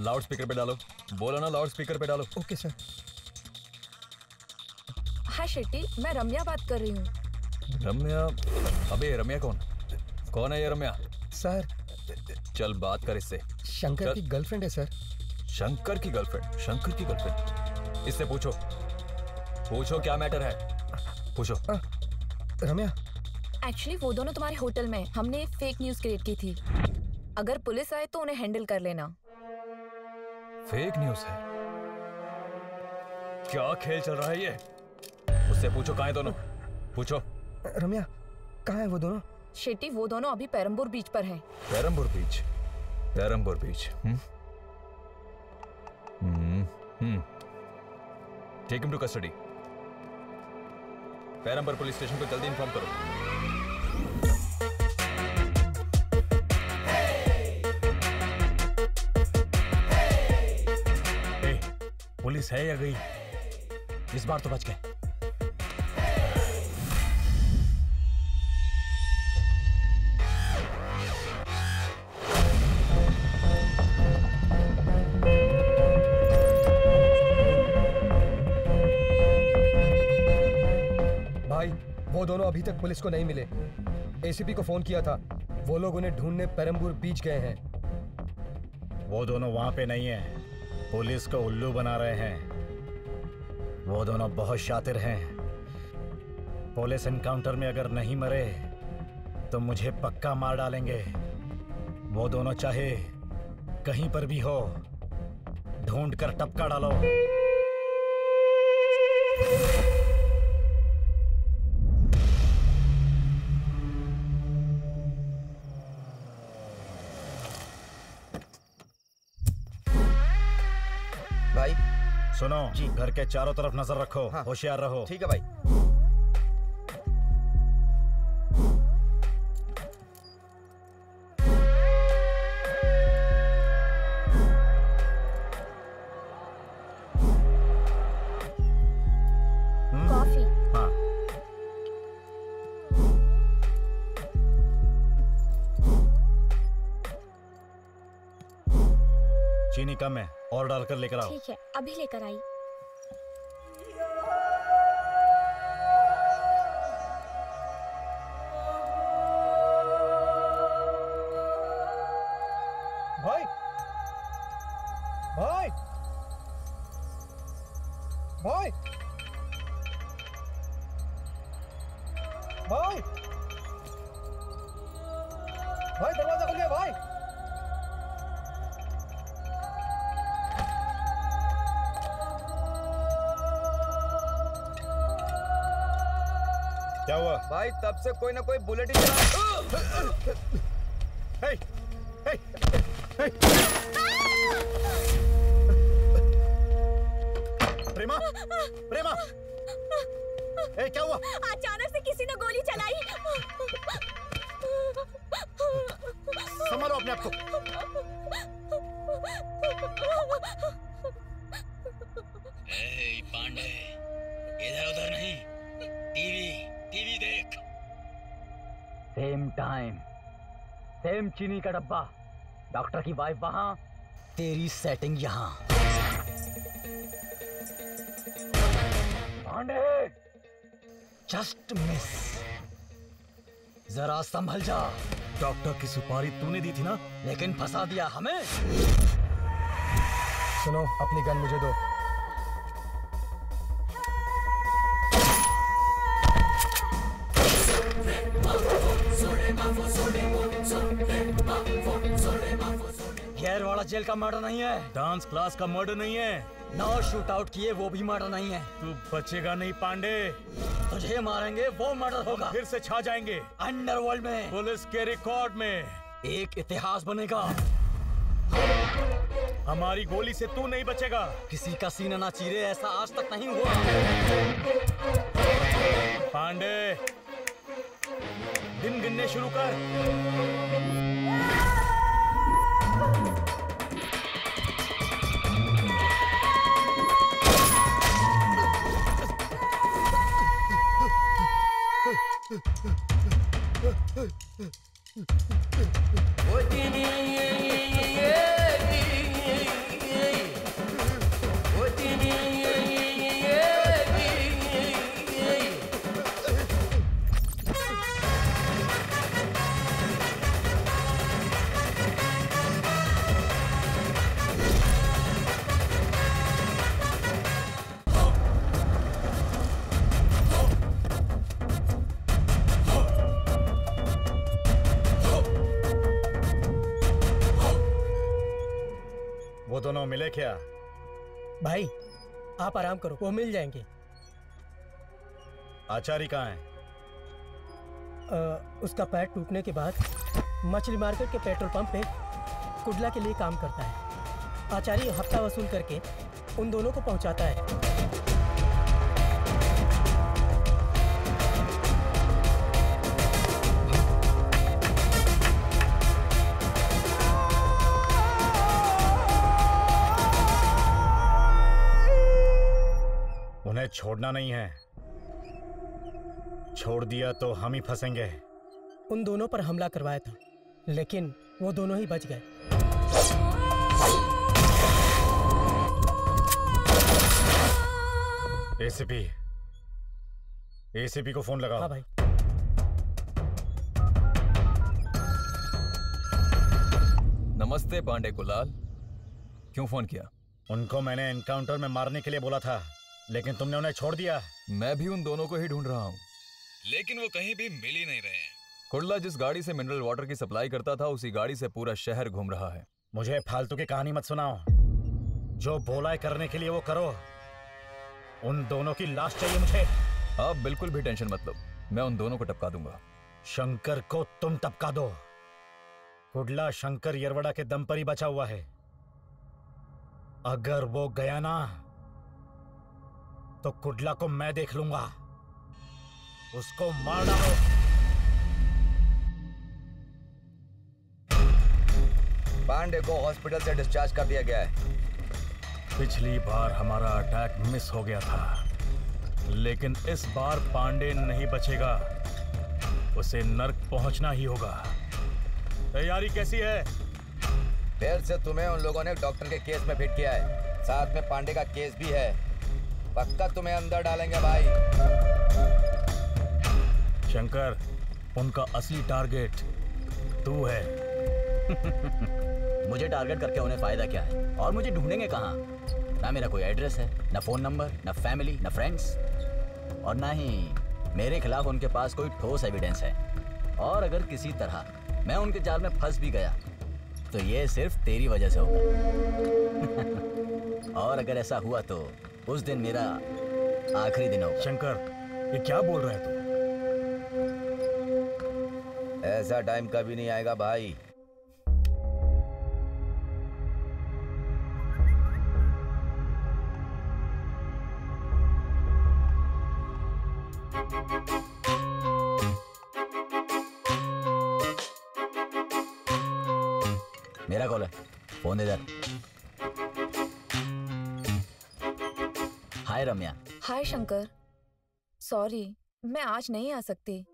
लाउड स्पीकर पे डालो। बोलो ना लाउड स्पीकर पे डालो। Okay sir. हाय शेट्टी मैं रम्या बात कर रही हूँ। रम्या? अबे रम्या कौन? कौन है ये रम्या? सर। चल बात कर इससे। शंकर चल। की गर्लफ्रेंड है सर। शंकर की गर्लफ्रेंड? शंकर की गर्लफ्रेंड? इससे पूछो। पूछो क्या मैटर है? पूछो। रम्या एक्चुअली वो दोनों तुम्हारे होटल में हमने फेक न्यूज़ क्रिएट की थी। अगर पुलिस आए तो उन्हें हैंडल कर लेना। फेक न्यूज़ है? क्या खेल चल रहा है ये? उससे पूछो कहाँ है दोनों? पूछो। रम्या कहाँ है वो दोनों? शेट्टी वो दोनों अभी पेरम्बूर बीच पर हैं। Perambur beach Perambur beach hmm. Hmm hmm. Take him to custody Perambur police station को जल्दी इन्फॉर्म करो। पुलिस है या गई? इस बार तो बच गए। तक पुलिस को नहीं मिले। एसीपी को फ़ोन किया था। वो लोग उन्हें ढूँढने पेरम्बूर बीच गए हैं। वो दोनों वहाँ पे नहीं है। पुलिस को उल्लू बना रहे हैं। वो दोनों बहुत शातिर हैं। पुलिस एनकाउंटर में अगर नहीं मरे तो मुझे पक्का मार डालेंगे। वो दोनों चाहे कहीं पर भी हो ढूंढ कर टपका डालो। सुनो। जी। घर के चारों तरफ़ नज़र रखो। होशियार रहो। ठीक है भाई। कॉफ़ी। हाँ। चीनी कम है। और डालकर लेकर आओ। ठीक है। अभी लेकर आई। कोई ना कोई बुलेट का डब्बा। डॉक्टर की वाइफ वहाँ। तेरी सेटिंग यहाँ। पांडे जस्ट मिस जरा संभल जा। डॉक्टर की सुपारी तूने दी थी ना? लेकिन फंसा दिया हमें। सुनो अपनी गन मुझे दो। जेल का मर्डर नहीं है। डांस क्लास का मर्डर नहीं है। नौ शूट आउट किए वो भी मर्डर नहीं है। तू बचेगा नहीं पांडे। तुझे मारेंगे वो मर्डर होगा। फिर से छा जाएँगे। अंडरवर्ल्ड में। पुलिस के रिकॉर्ड में। एक इतिहास बनेगा। हमारी गोली से तू नहीं बचेगा। किसी का सीना ना चीरे ऐसा आज तक नहीं हुआ। पांडे दिन गिनने शुरू कर। वो भाई आप आराम करो वो मिल जाएँगे। आचार्य कहाँ है? आ, उसका पैर टूटने के बाद मछली मार्केट के पेट्रोल पंप पे कुडला के लिए काम करता है। आचार्य हफ़्ता वसूल करके उन दोनों को पहुंचाता है। उन्हें छोड़ना नहीं है। छोड़ दिया तो हम ही फंसेंगे। उन दोनों पर हमला करवाया था लेकिन वो दोनों ही बच गए। एसीपी एसीपी को फ़ोन लगाओ। हाँ भाई। नमस्ते पांडे कुलाल। क्यों फ़ोन किया? उनको मैंने एनकाउंटर में मारने के लिए बोला था। लेकिन तुमने उन्हें छोड़ दिया। मैं भी उन दोनों को ही ढूंढ रहा हूँ। लेकिन वो कहीं भी मिल ही नहीं रहे। हैं कुर्ला जिस गाड़ी से मिनरल वाटर की सप्लाई करता था उसी गाड़ी से पूरा शहर घूम रहा है। मुझे फालतू की कहानी मत सुनाओ। जो बोला है करने के लिए वो करो। उन दोनों की लाश चाहिए मुझे। आप बिल्कुल भी टेंशन मत लो। मैं उन दोनों को टपका दूँगा। शंकर को तुम टपका दो। कुडला शंकर यरवड़ा के दम पर ही बचा हुआ है। अगर वो गया ना तो कुडला को मैं देख लूँगा। उसको मार डालो। पांडे को हॉस्पिटल से डिस्चार्ज कर दिया गया है। पिछली बार हमारा अटैक मिस हो गया था लेकिन इस बार पांडे नहीं बचेगा। उसे नर्क पहुँचना ही होगा। तैयारी कैसी है? फिर से तुम्हें उन लोगों ने डॉक्टर के केस में फिट किया है। साथ में पांडे का केस भी है। पक्का तुम्हें अंदर डालेंगे भाई। शंकर उनका असली टारगेट तू है। मुझे टारगेट करके उन्हें फ़ायदा क्या है? और मुझे ढूंढेंगे कहाँ? ना मेरा कोई एड्रेस है ना फ़ोन नंबर ना फैमिली ना फ्रेंड्स और ना ही मेरे खिलाफ उनके पास कोई ठोस एविडेंस है। और अगर किसी तरह मैं उनके जाल में फंस भी गया तो ये सिर्फ़ तेरी वजह से होगा। और अगर ऐसा हुआ तो उस दिन मेरा आखिरी दिन होगा। शंकर ये क्या बोल रहा है तू? ऐसा टाइम कभी नहीं आएगा भाई। शंकर सॉरी मैं आज नहीं आ सकती।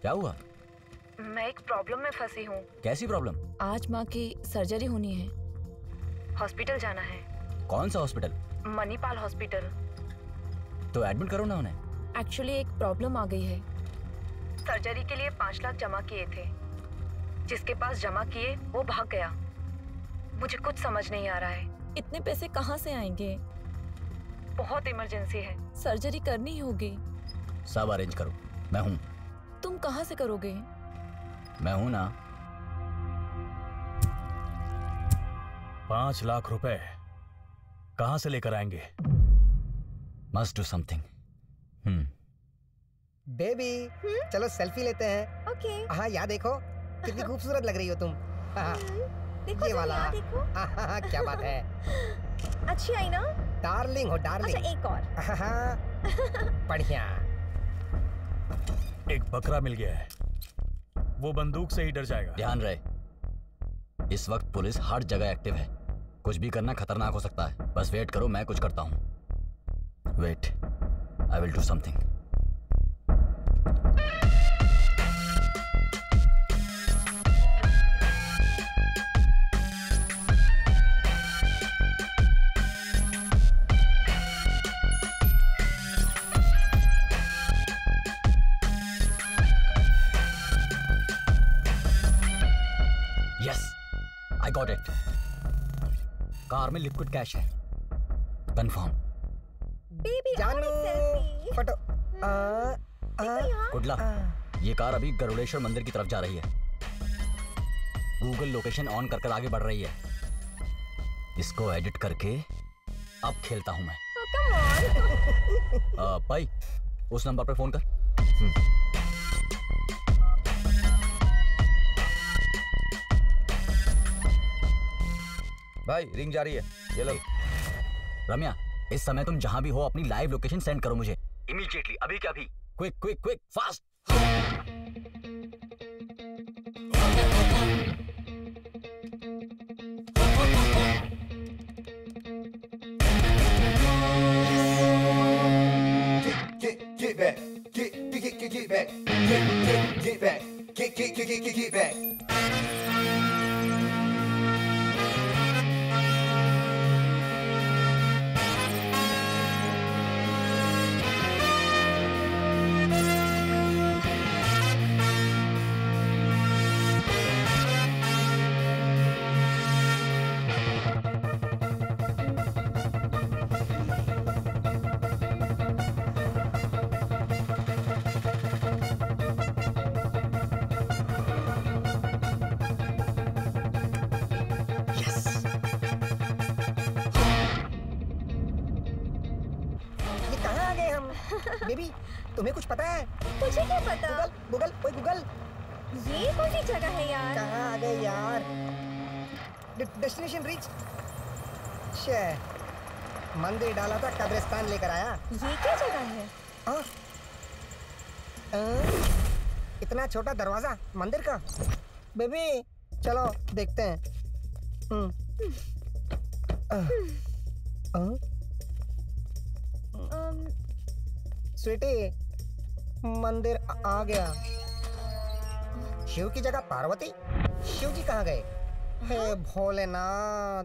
क्या हुआ? मैं एक प्रॉब्लम में फंसी हूँ। कैसी प्रॉब्लम? आज माँ की सर्जरी होनी है। हॉस्पिटल जाना है। कौन सा हॉस्पिटल? मणिपाल हॉस्पिटल। तो एडमिट करो ना उन्हें। एक्चुअली एक प्रॉब्लम आ गई है। सर्जरी के लिए पाँच लाख जमा किए थे। जिसके पास जमा किए वो भाग गया। मुझे कुछ समझ नहीं आ रहा है। इतने पैसे कहाँ से आएँगे? बहुत इमरजेंसी है। सर्जरी करनी होगी। सब अरेंज करो। मैं हूँ। तुम कहाँ से करोगे? मैं हूँ ना। पाँच लाख रुपए। कहाँ से लेकर आएँगे? Must do something hmm baby चलो सेल्फी लेते हैं। ओके हाँ यहाँ देखो। कितनी खूबसूरत लग रही हो तुम। हाँ, देखो ये वाला। देखो। क्या बात है। अच्छी आई ना? डार्लिंग हो डार्लिंग। अच्छा एक और। बढ़िया। एक बकरा मिल गया है। वो बंदूक से ही डर जाएगा। ध्यान रहे। इस वक्त पुलिस हर जगह एक्टिव है। कुछ भी करना खतरनाक हो सकता है। बस वेट करो मैं कुछ करता हूँ। Wait I will do something I got it car में लिक्विड कैश है. कंफर्म बेबी जानू फ़ोटो आ, आ, गुडला ये कार अभी गरुड़ेश्वर मंदिर की तरफ़ जा रही है. गूगल लोकेशन ऑन कर कर आगे बढ़ रही है. इसको एडिट करके अब खेलता हूँ मैं. आ, भाई उस नंबर पर फ़ोन कर. भाई रिंग जा रही है। ये लो। रम्या, इस समय तुम जहाँ भी हो, अपनी लाइव लोकेशन सेंड करो मुझे। इमीडिएटली अभी क्या अभी। क्विक क्विक क्विक फास्ट छोटा दरवाज़ा, मंदिर का? बेबी, चलो, देखते हैं। हम्म। स्वीटी, मंदिर आ गया। शिव की जगह पार्वती? शिव जी कहाँ गए? हे भोलेनाथ।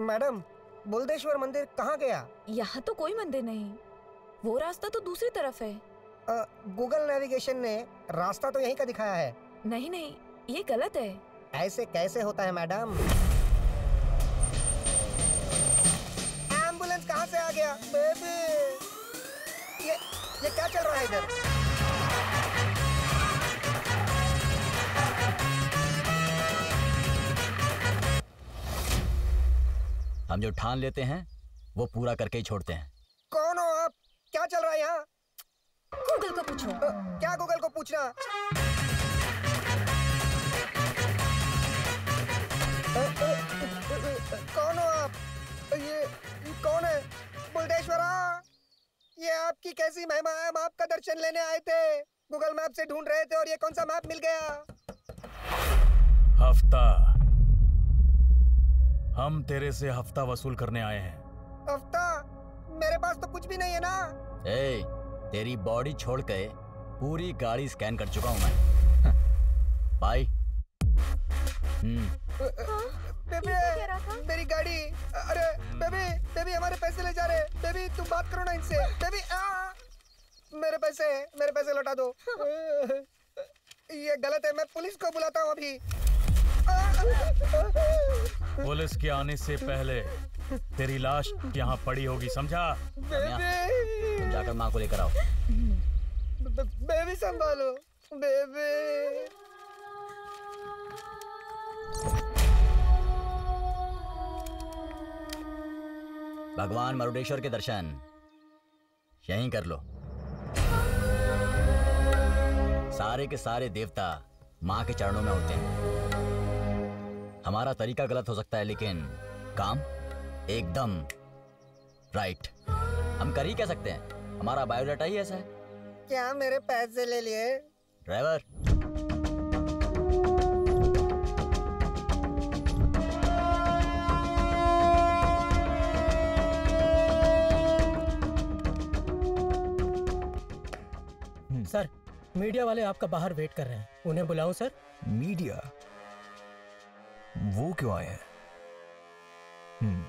मैडम, बुलदेश्वर मंदिर कहाँ गया? यहाँ तो कोई मंदिर नहीं। वो रास्ता तो दूसरी तरफ़ है। गूगल नेविगेशन ने रास्ता तो यहीं का दिखाया है। नहीं नहीं ये गलत है। ऐसे कैसे होता है मैडम? एंबुलेंस कहाँ से आ गया? बेबी ये ये क्या चल रहा है इधर? हम जो ठान लेते हैं वो पूरा करके ही छोड़ते हैं कौन हो आप क्या चल रहा है यहाँ गूगल को पूछो। अ, क्या गूगल को पूछना? कौन हो आप? ये ये कौन है? बुलडेश्वरा ये आपकी कैसी महिमा है? हम आपका दर्शन लेने आए थे। गूगल मैप से ढूंढ रहे थे और ये कौन सा मैप मिल गया? हफ़्ता। हम तेरे से हफ़्ता वसूल करने आए हैं। हफ़्ता? मेरे पास तो कुछ भी नहीं है ना। ए, तेरी बॉडी छोड़ के पूरी गाड़ी स्कैन कर चुका हूँ मैं। बाय। हम्म। बेबी मेरी गाड़ी। अरे बेबी बेबी हमारे पैसे ले जा रहे। बेबी तुम बात करो ना इनसे। बेबी आ, मेरे पैसे मेरे पैसे लौटा दो। ये गलत है मैं पुलिस को बुलाता हूँ अभी। पुलिस के आने से पहले तेरी लाश यहाँ पड़ी होगी समझा? बेबी। जाकर माँ को लेकर आओ। बेबी संभालो बेबी। भगवान मरुडेश्वर के दर्शन। यहीं कर लो। सारे के सारे देवता माँ के चरणों में होते हैं। हमारा तरीका गलत हो सकता है लेकिन काम एकदम राइट हम कर ही कह सकते हैं? हमारा बायोडाटा ही ऐसा है। क्या मेरे पैसे ले लिए? ड्राइवर। सर मीडिया वाले आपका बाहर वेट कर रहे हैं। उन्हें बुलाऊं सर? मीडिया? वो क्यों आए हैं? हम्म।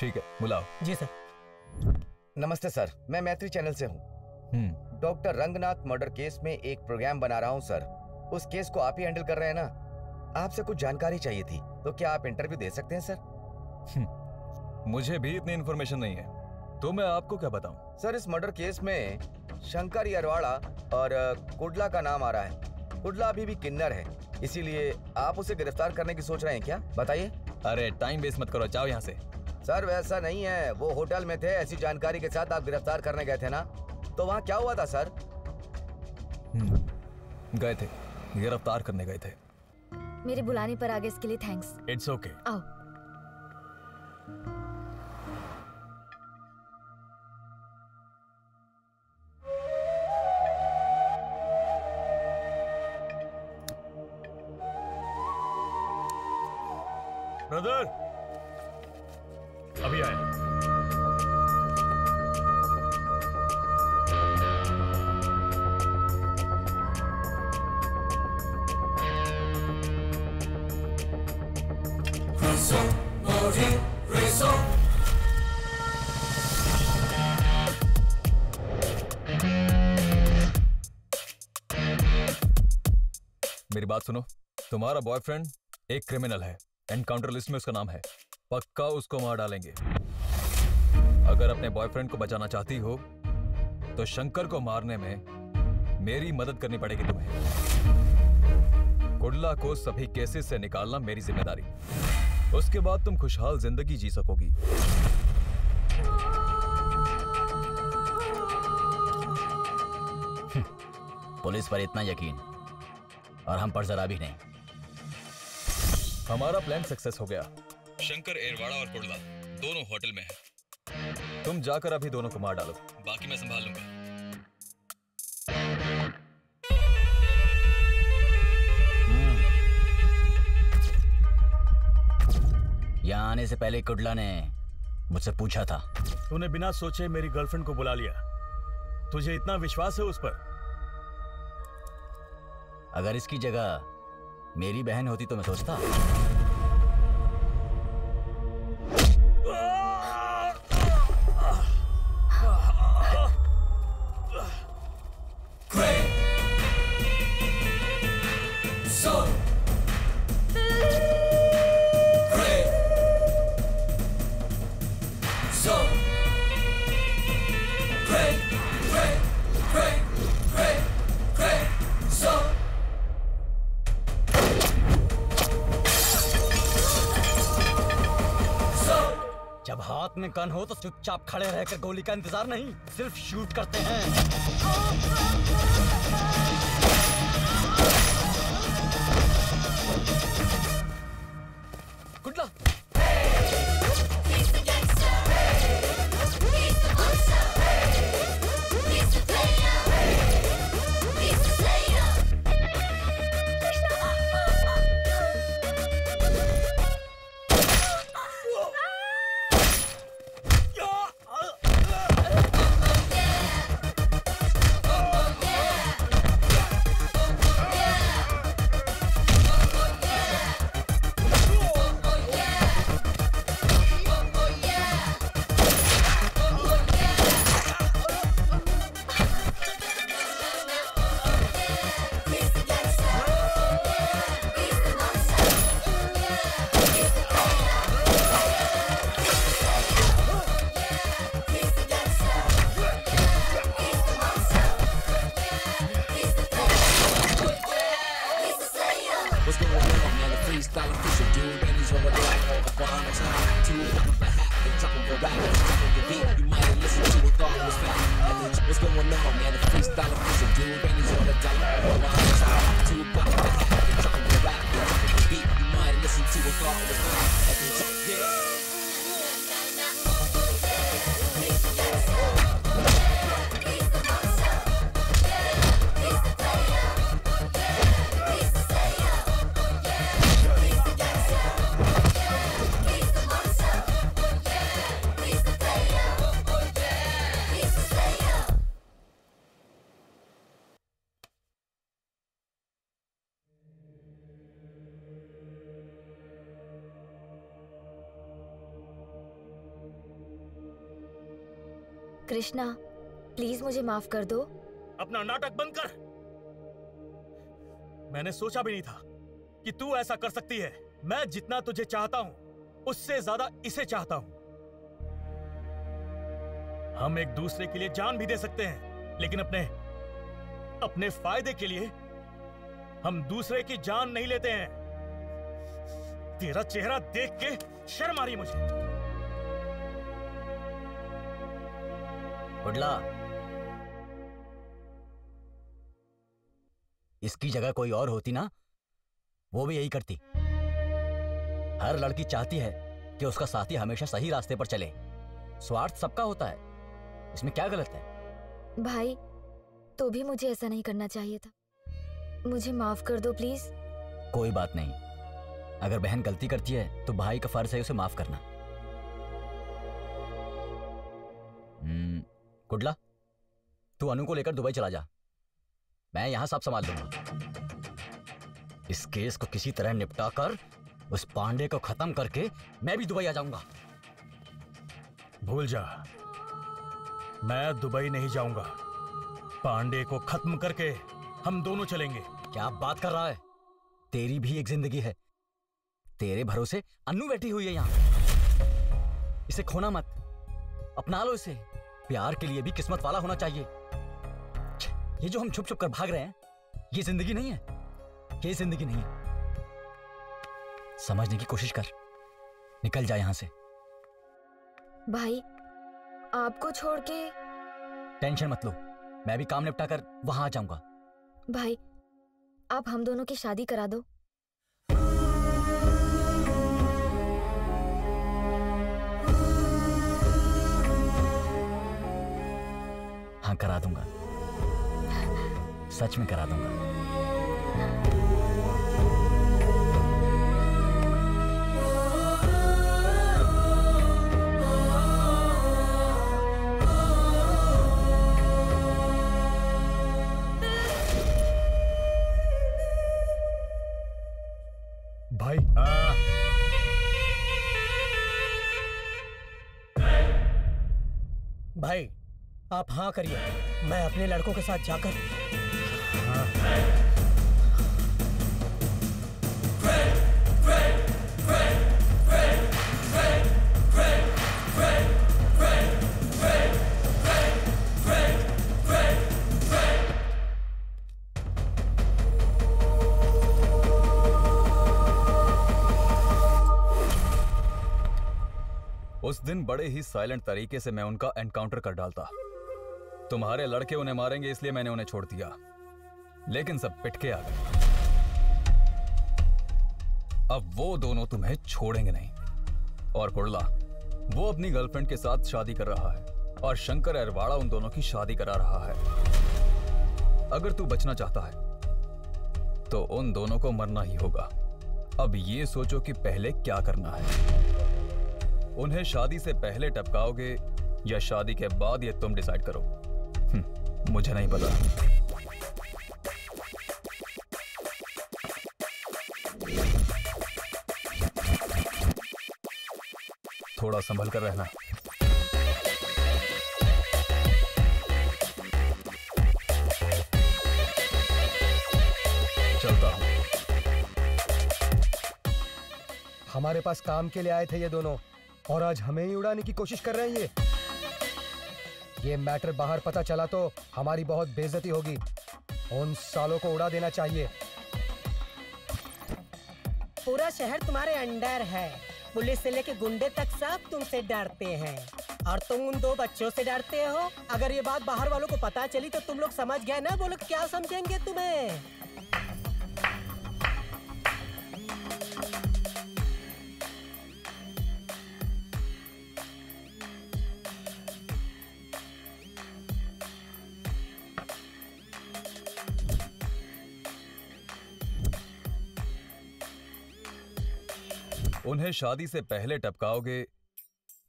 ठीक है बुलाओ। जी सर। नमस्ते सर मैं मैत्री चैनल से हूँ। हम्म। डॉक्टर रंगनाथ मर्डर केस में एक प्रोग्राम बना रहा हूँ सर। उस केस को आप ही हैंडल कर रहे हैं ना? आपसे कुछ जानकारी चाहिए थी तो क्या आप इंटरव्यू दे सकते हैं सर? मुझे भी इतनी इन्फॉर्मेशन नहीं है तो मैं आपको क्या बताऊँ? सर इस मर्डर केस में शंकर यरवाड़ा और कुडला का नाम आ रहा है। कुडला अभी भी किन्नर है इसीलिए आप उसे गिरफ़्तार करने की सोच रहे हैं क्या? बताइए। अरे टाइम वेस्ट मत करो जाओ यहाँ से। सर वैसा नहीं है। वो होटल में थे ऐसी जानकारी के साथ आप गिरफ़्तार करने गए थे ना? तो वहाँ क्या हुआ था सर? हम्म, गए थे। गिरफ़्तार करने गए थे। मेरे बुलाने पर आगे इसके लिए थैंक्स इट्स ओके आओ। ब्रदर बात सुनो। तुम्हारा बॉयफ्रेंड एक क्रिमिनल है। एनकाउंटर लिस्ट में उसका नाम है। पक्का उसको मार डालेंगे। अगर अपने बॉयफ्रेंड को बचाना चाहती हो तो शंकर को मारने में मेरी मदद करनी पड़ेगी तुम्हें। कुडला को सभी केसेस से निकालना मेरी ज़िम्मेदारी। उसके बाद तुम खुशहाल ज़िंदगी जी सकोगी। पुलिस पर इतना यकीन? और हम पर जरा भी नहीं। हमारा प्लान सक्सेस हो गया। शंकर एरवाड़ा और कुड़ला दोनों होटल में हैं। तुम जाकर अभी दोनों को मार डालो। बाकी मैं संभाल लूँगा। यहाँ आने से पहले कुडला ने मुझसे पूछा था। तूने बिना सोचे मेरी गर्लफ्रेंड को बुला लिया। तुझे इतना विश्वास है उस पर? अगर इसकी जगह मेरी बहन होती तो मैं सोचता। में गन हो तो चुपचाप खड़े रहकर गोली का इंतज़ार नहीं, सिर्फ़ शूट करते हैं। माफ़ कर दो। अपना नाटक बंद कर। मैंने सोचा भी नहीं था कि तू ऐसा कर सकती है। मैं जितना तुझे चाहता हूँ उससे ज़्यादा इसे चाहता हूँ। हम एक दूसरे के लिए जान भी दे सकते हैं लेकिन अपने अपने फ़ायदे के लिए हम दूसरे की जान नहीं लेते हैं। तेरा चेहरा देख के शर्म आ रही मुझे। कुडला इसकी जगह कोई और होती ना वो भी यही करती। हर लड़की चाहती है कि उसका साथी हमेशा सही रास्ते पर चले। स्वार्थ सबका होता है। इसमें क्या गलत है? भाई तो भी मुझे ऐसा नहीं करना चाहिए था। मुझे माफ़ कर दो प्लीज़। कोई बात नहीं। अगर बहन गलती करती है तो भाई का फ़र्ज़ है उसे माफ़ करना। हम्म, कुडला तू अनु को लेकर दुबई चला जा। मैं यहाँ सब संभाल लूँगा। इस केस को किसी तरह निपटा कर उस पांडे को खत्म करके मैं भी दुबई आ जाऊँगा। भूल जा। मैं दुबई नहीं जाऊँगा। पांडे को खत्म करके हम दोनों चलेंगे। क्या बात कर रहा है? तेरी भी एक ज़िंदगी है। तेरे भरोसे अन्नू बैठी हुई है यहाँ। इसे खोना मत। अपना लो इसे। प्यार के लिए भी किस्मत वाला होना चाहिए। ये जो हम छुप छुप कर भाग रहे हैं ये ज़िंदगी नहीं है। ये ज़िंदगी नहीं है। समझने की कोशिश कर। निकल जा यहाँ से। भाई आपको छोड़ के टेंशन मत लो। मैं भी काम निपटा कर वहाँ आ जाऊँगा। भाई आप हम दोनों की शादी करा दो। हाँ करा दूँगा। सच में करा दूँगा। भाई भाई, आप हाँ करिए। मैं अपने लड़कों के साथ जाकर दिन बड़े ही साइलेंट तरीके से मैं उनका एनकाउंटर कर डालता। तुम्हारे लड़के उन्हें मारेंगे इसलिए मैंने उन्हें छोड़ दिया। लेकिन सब पिटके आ गए। अब वो दोनों तुम्हें छोड़ेंगे नहीं। और कुड़ला वो अपनी गर्लफ्रेंड के साथ शादी कर रहा है और शंकर अरवाड़ा उन दोनों की शादी करा रहा है। अगर तू बचना चाहता है तो उन दोनों को मरना ही होगा। अब ये सोचो कि पहले क्या करना है। उन्हें शादी से पहले टपकाओगे या शादी के बाद ये तुम डिसाइड करो। हम्म, मुझे नहीं पता। थोड़ा संभल कर रहना। चलता हूँ। हमारे पास काम के लिए आए थे ये दोनों। और आज हमें ही उड़ाने की कोशिश कर रहे हैं ये। ये मैटर बाहर पता चला तो हमारी बहुत बेइज्जती होगी। उन सालों को उड़ा देना चाहिए। पूरा शहर तुम्हारे अंडर है। पुलिस से लेके गुंडे तक सब तुमसे डरते हैं। और तुम उन दो बच्चों से डरते हो? अगर ये बात बाहर वालों को पता चली तो तुम लोग समझ गए ना वो लोग क्या समझेंगे तुम्हें? उन्हें शादी से पहले टपकाओगे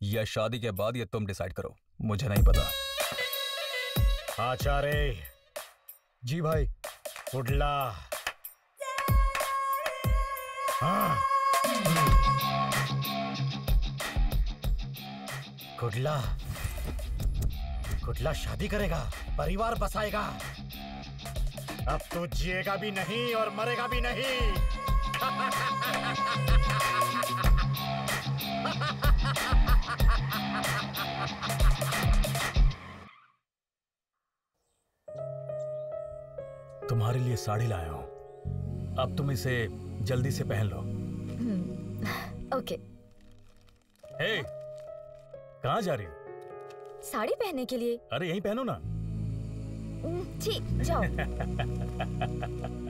या शादी के बाद ये तुम डिसाइड करो, मुझे नहीं पता। आचार्य, जी भाई कुडला हाँ। कुडला कुडला शादी करेगा, परिवार बसाएगा। अब तू जिएगा भी नहीं और मरेगा भी नहीं। लिए साड़ी लाया हूँ। अब तुम इसे जल्दी से पहन लो। ओके। हे कहा जा रही हो? साड़ी पहनने के लिए। अरे यहीं पहनो ना। हम्म, ठीक जाओ।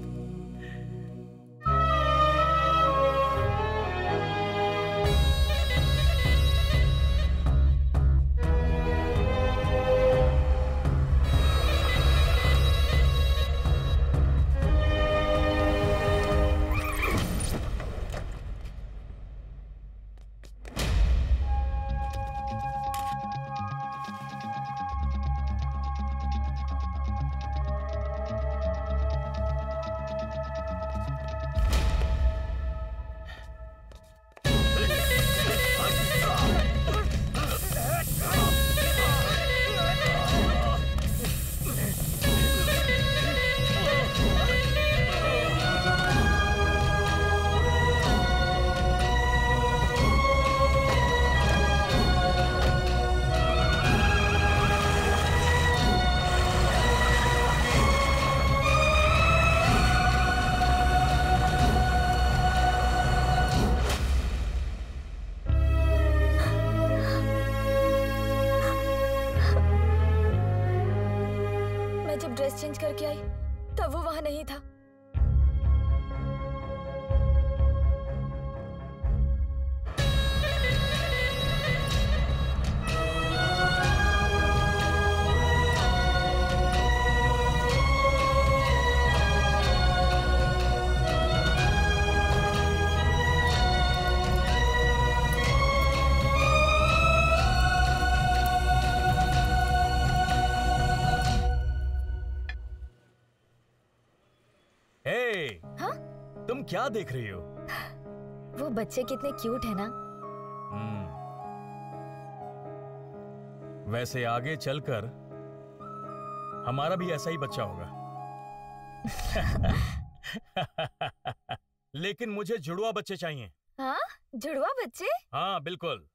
ड्रेस चेंज करके आई तब वो वहाँ नहीं था। देख रही हो? वो बच्चे कितने क्यूट है ना। हम्म। वैसे आगे चलकर हमारा भी ऐसा ही बच्चा होगा। लेकिन मुझे जुड़वा बच्चे चाहिए। हाँ? जुड़वा बच्चे? हाँ बिल्कुल।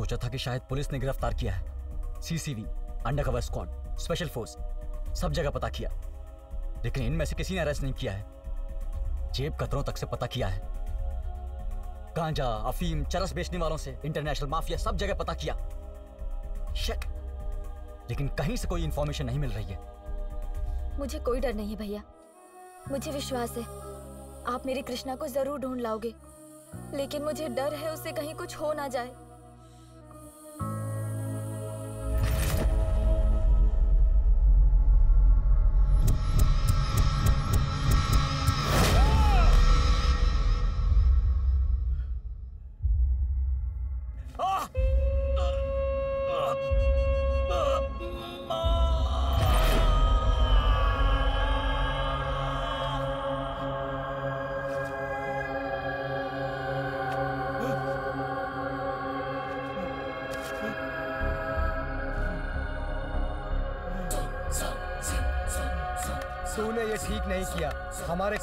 सोचा था कि शायद पुलिस ने गिरफ़्तार किया है। CCV undercover squad special force सब जगह पता किया। लेकिन इनमें से किसी ने अरेस्ट नहीं किया है। जेब कतरों तक से पता किया है। गांजा, अफीम, चरस बेचने वालों से इंटरनेशनल माफिया सब जगह पता किया। शक लेकिन कहीं से कोई इंफॉर्मेशन नहीं मिल रही है। मुझे कोई डर नहीं है भैया। मुझे विश्वास है। आप मेरी कृष्णा को ज़रूर ढूंढ लाओगे। लेकिन मुझे डर है उससे कहीं कुछ हो ना जाए।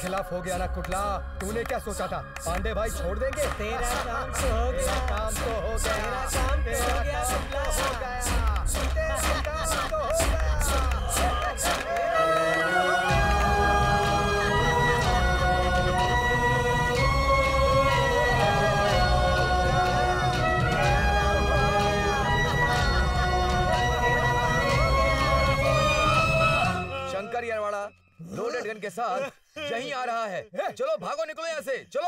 खिलाफ हो गया ना कुटला। तूने क्या सोचा था? पांडे भाई छोड़ देंगे? तेरा काम तो हो गया। काम तो हो गया। तेरा काम तो हो गया। काम तो हो गया। तेरा काम तो हो शंकर यरवाड़ा लोडेड गन के साथ यहीं आ रहा है? चलो भागो निकलो यहाँ से। चलो।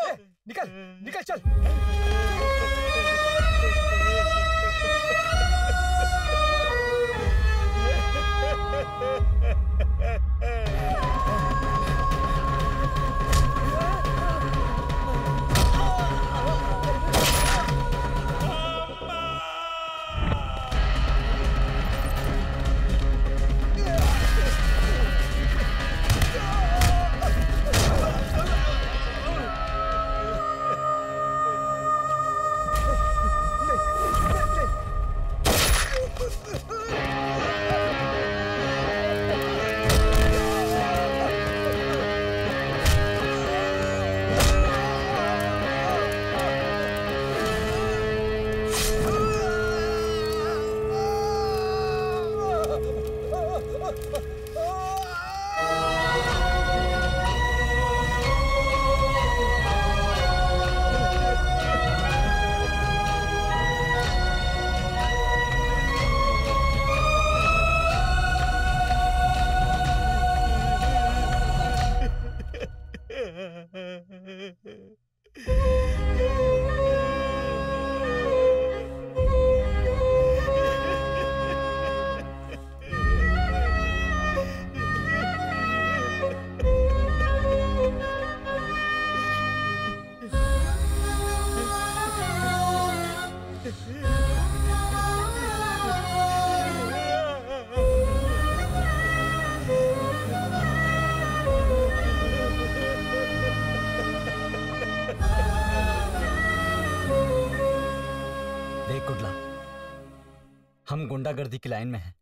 गुंडागर्दी की लाइन में हैं।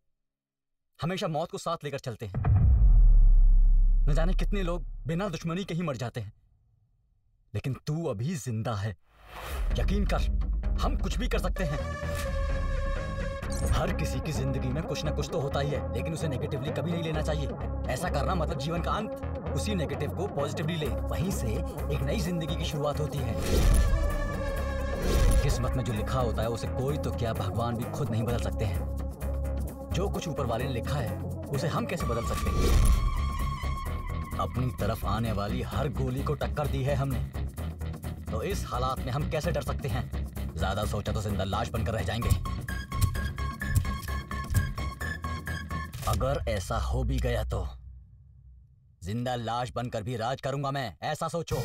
हमेशा मौत को साथ लेकर चलते हैं। न जाने कितने लोग बिना दुश्मनी के ही मर जाते हैं। लेकिन तू अभी ज़िंदा है। यकीन कर, हम कुछ भी कर सकते हैं। हर किसी की ज़िंदगी में कुछ ना कुछ तो होता ही है, लेकिन उसे नेगेटिवली कभी नहीं लेना चाहिए। ऐसा करना मतलब जीवन का अंत। उसी नेगेटिव को पॉजिटिवली ले। वहीं से एक नई ज़िंदगी की शुरुआत होती है। किस्मत में जो लिखा होता है, उसे कोई तो क्या भगवान भी खुद नहीं बदल सकते हैं। जो कुछ ऊपर वाले ने लिखा है, उसे हम कैसे बदल सकते हैं? अपनी तरफ़ आने वाली हर गोली को टक्कर दी है हमने। तो इस हालात में हम कैसे डर सकते हैं? ज़्यादा सोचा तो ज़िंदा लाश बनकर रह जाएँगे। अगर ऐसा हो भी गया तो ज़िंदा लाश बनकर भी राज करूँगा मैं, ऐसा सोचो।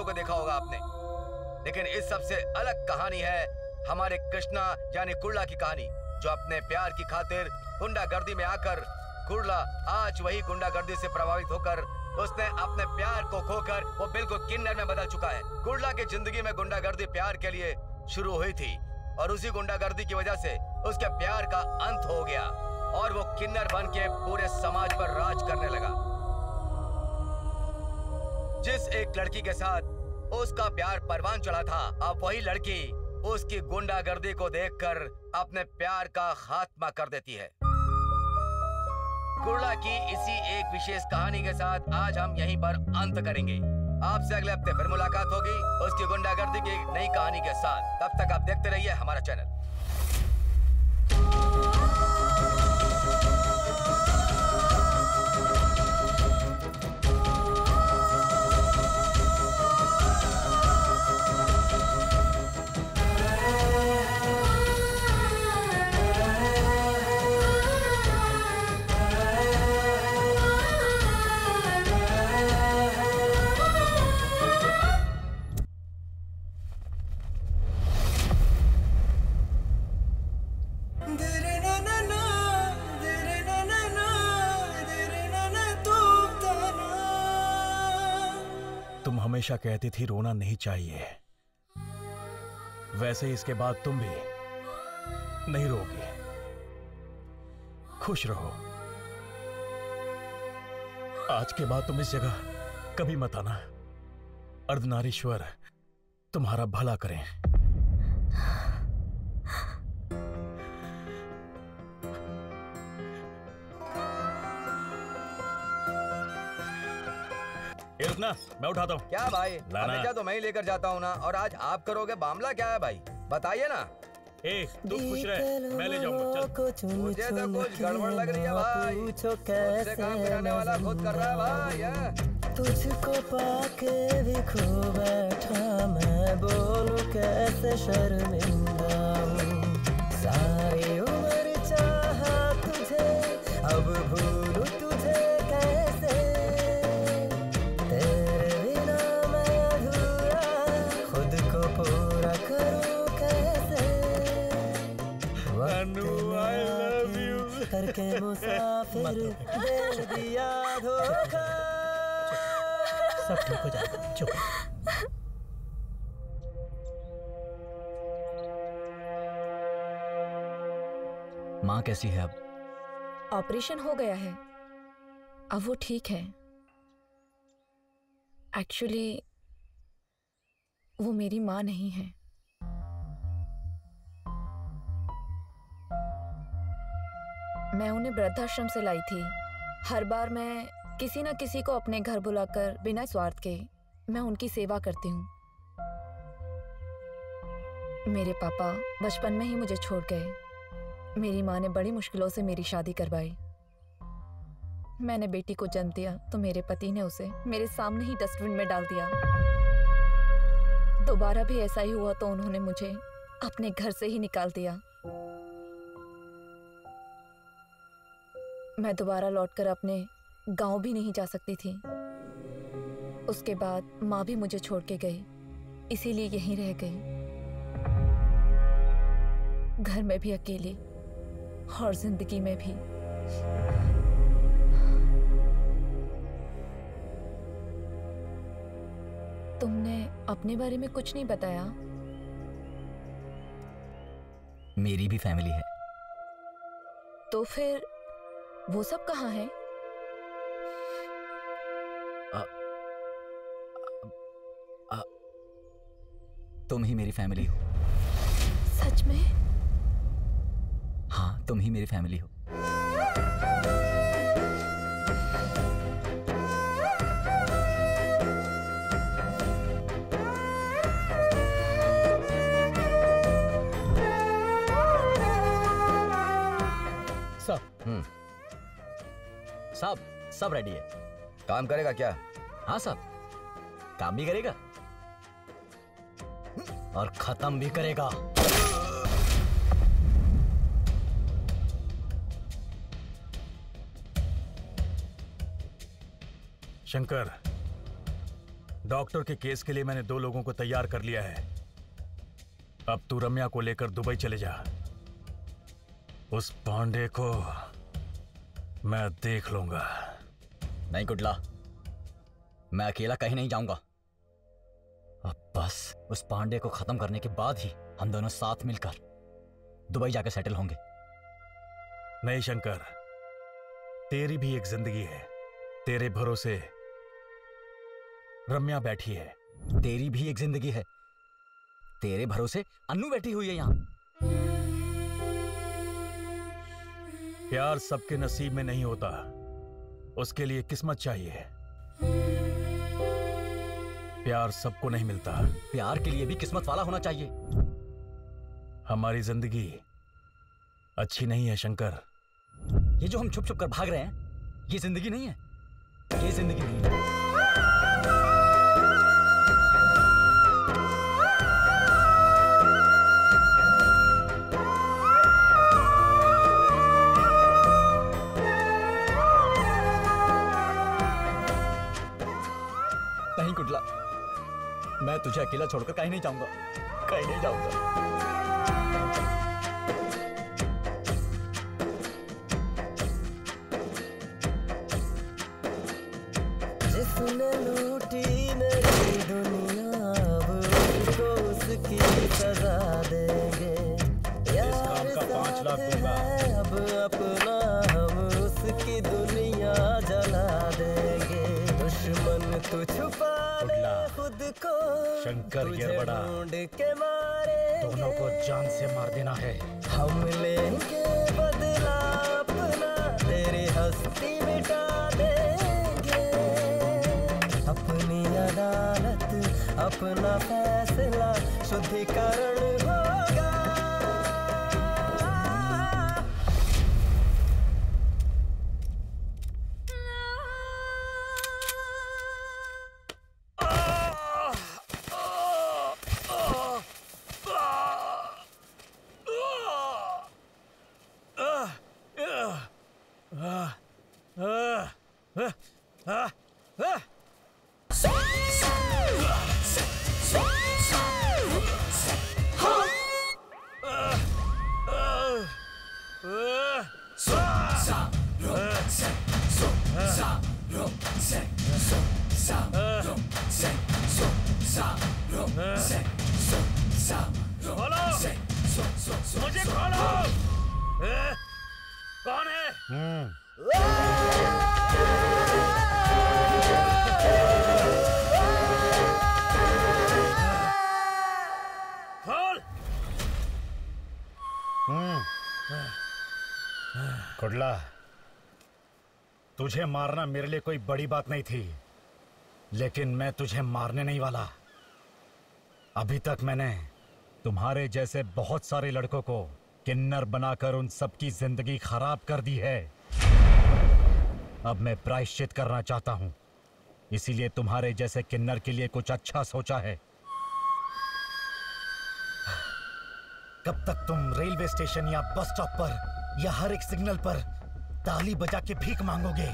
गुंडों को देखा होगा आपने। लेकिन इस सबसे अलग कहानी है हमारे कृष्णा यानी कुर्ला की कहानी, जो अपने प्यार की खातिर गुंडागर्दी में आकर, कुर्ला आज वही गुंडागर्दी से प्रभावित होकर, उसने अपने प्यार को खोकर वो बिल्कुल किन्नर में बदल चुका है। कुर्ला की ज़िंदगी में गुंडागर्दी प्यार के लिए शुरू हुई थी और उसी गुंडागर्दी की वजह से उसके प्यार का अंत हो गया और वो किन्नर बन के पूरे समाज पर राज करने लगा। जिस एक लड़की के साथ उसका प्यार परवान चढ़ा था। अब वही लड़की उसकी गुंडागर्दी को देखकर अपने प्यार का खात्मा कर देती है। कुर्ला की इसी एक विशेष कहानी के साथ आज हम यहीं पर अंत करेंगे। आपसे अगले हफ़्ते फिर मुलाकात होगी उसकी गुंडागर्दी की नई कहानी के साथ। तब तक आप देखते रहिए हमारा चैनल। हमेशा कहती थी, रोना नहीं चाहिए। वैसे इसके बाद तुम भी नहीं रोगी। खुश रहो। आज के बाद तुम इस जगह कभी मत आना। अर्धनारीश्वर, तुम्हारा भला करें। रुकना मैं उठाता हूँ। क्या भाई? लाना। हमेशा तो मैं ही लेकर जाता हूँ ना और आज आप करोगे मामला क्या है भाई? बताइए ना। ए तू खुश रह मैं ले जाऊँगा चल। मुझे तो कुछ गड़बड़ लग रही है भाई। मुझसे काम कराने वाला खुद कर रहा है भाई हाँ। तुझको पाके भी खो बैठा मैं बोलूँ कैसे शर्मिंदा करके मुसाफिर दे। दिया धोखा। सब ठीक हो जाएगा। चुप। माँ कैसी है अब? ऑपरेशन हो गया है। अब वो ठीक है। एक्चुअली वो मेरी माँ नहीं है। मैं उन्हें वृद्धाश्रम से लाई थी। हर बार मैं किसी न किसी को अपने घर बुलाकर बिना स्वार्थ के मैं उनकी सेवा करती हूँ। मेरे पापा बचपन में ही मुझे छोड़ गए। मेरी माँ ने बड़ी मुश्किलों से मेरी शादी करवाई। मैंने बेटी को जन्म दिया तो मेरे पति ने उसे मेरे सामने ही डस्टबिन में डाल दिया। दोबारा भी ऐसा ही हुआ तो उन्होंने मुझे अपने घर से ही निकाल दिया। मैं दोबारा लौटकर अपने गाँव भी नहीं जा सकती थी। उसके बाद माँ भी मुझे छोड़ के गई इसीलिए यहीं रह गई। घर में भी अकेली और ज़िंदगी में भी। तुमने अपने बारे में कुछ नहीं बताया? मेरी भी फैमिली है। तो फिर वो सब कहाँ है? तुम ही मेरी फैमिली हो। सच में? हाँ तुम ही मेरी फैमिली हो। सब हम्म। सब सब रेडी है। काम करेगा क्या? हाँ सब काम भी करेगा। और खत्म भी करेगा। शंकर, डॉक्टर के केस के लिए मैंने दो लोगों को तैयार कर लिया है। अब तू रम्या को लेकर दुबई चले जा। उस पांडे को मैं देख लूँगा। नहीं कुटला मैं अकेला कहीं नहीं जाऊँगा। अब बस उस पांडे को खत्म करने के बाद ही हम दोनों साथ मिलकर दुबई जाकर सेटल होंगे। नहीं शंकर। तेरी भी एक ज़िंदगी है। तेरे भरोसे रम्या बैठी है। तेरी भी एक ज़िंदगी है। तेरे भरोसे अन्नू बैठी हुई है यहाँ। प्यार सबके नसीब में नहीं होता। उसके लिए किस्मत चाहिए। प्यार सबको नहीं मिलता। प्यार के लिए भी किस्मत वाला होना चाहिए। हमारी ज़िंदगी अच्छी नहीं है शंकर। ये जो हम छुप छुप कर भाग रहे हैं ये ज़िंदगी नहीं है। ये ज़िंदगी नहीं है। मैं तुझे अकेला छोड़कर कहीं नहीं जाऊँगा. कहीं नहीं जाऊँगा. जिसने लूटी मेरी दुनिया अब उसको उसकी सजा देंगे। यार पाँच लाख दूँगा। अब अपना शंकर ये बड़ा के मारे दोनों को जान से मार देना है। हम लेंगे बदला अपना तेरी हस्ती मिटा देंगे। अपनी अदालत अपना फैसला शुद्धिकरण होगा तुझे मारना मेरे लिए कोई बड़ी बात नहीं थी, लेकिन मैं तुझे मारने नहीं वाला। अभी तक मैंने तुम्हारे जैसे बहुत सारे लड़कों को किन्नर बनाकर उन सबकी ज़िंदगी खराब कर दी है। अब मैं प्रायश्चित करना चाहता हूँ। इसीलिए तुम्हारे जैसे किन्नर के लिए कुछ अच्छा सोचा है। कब तक तुम रेलवे स्टेशन या बस स्टॉप पर या हर एक सिग्नल पर ताली बजा के भीख मांगोगे।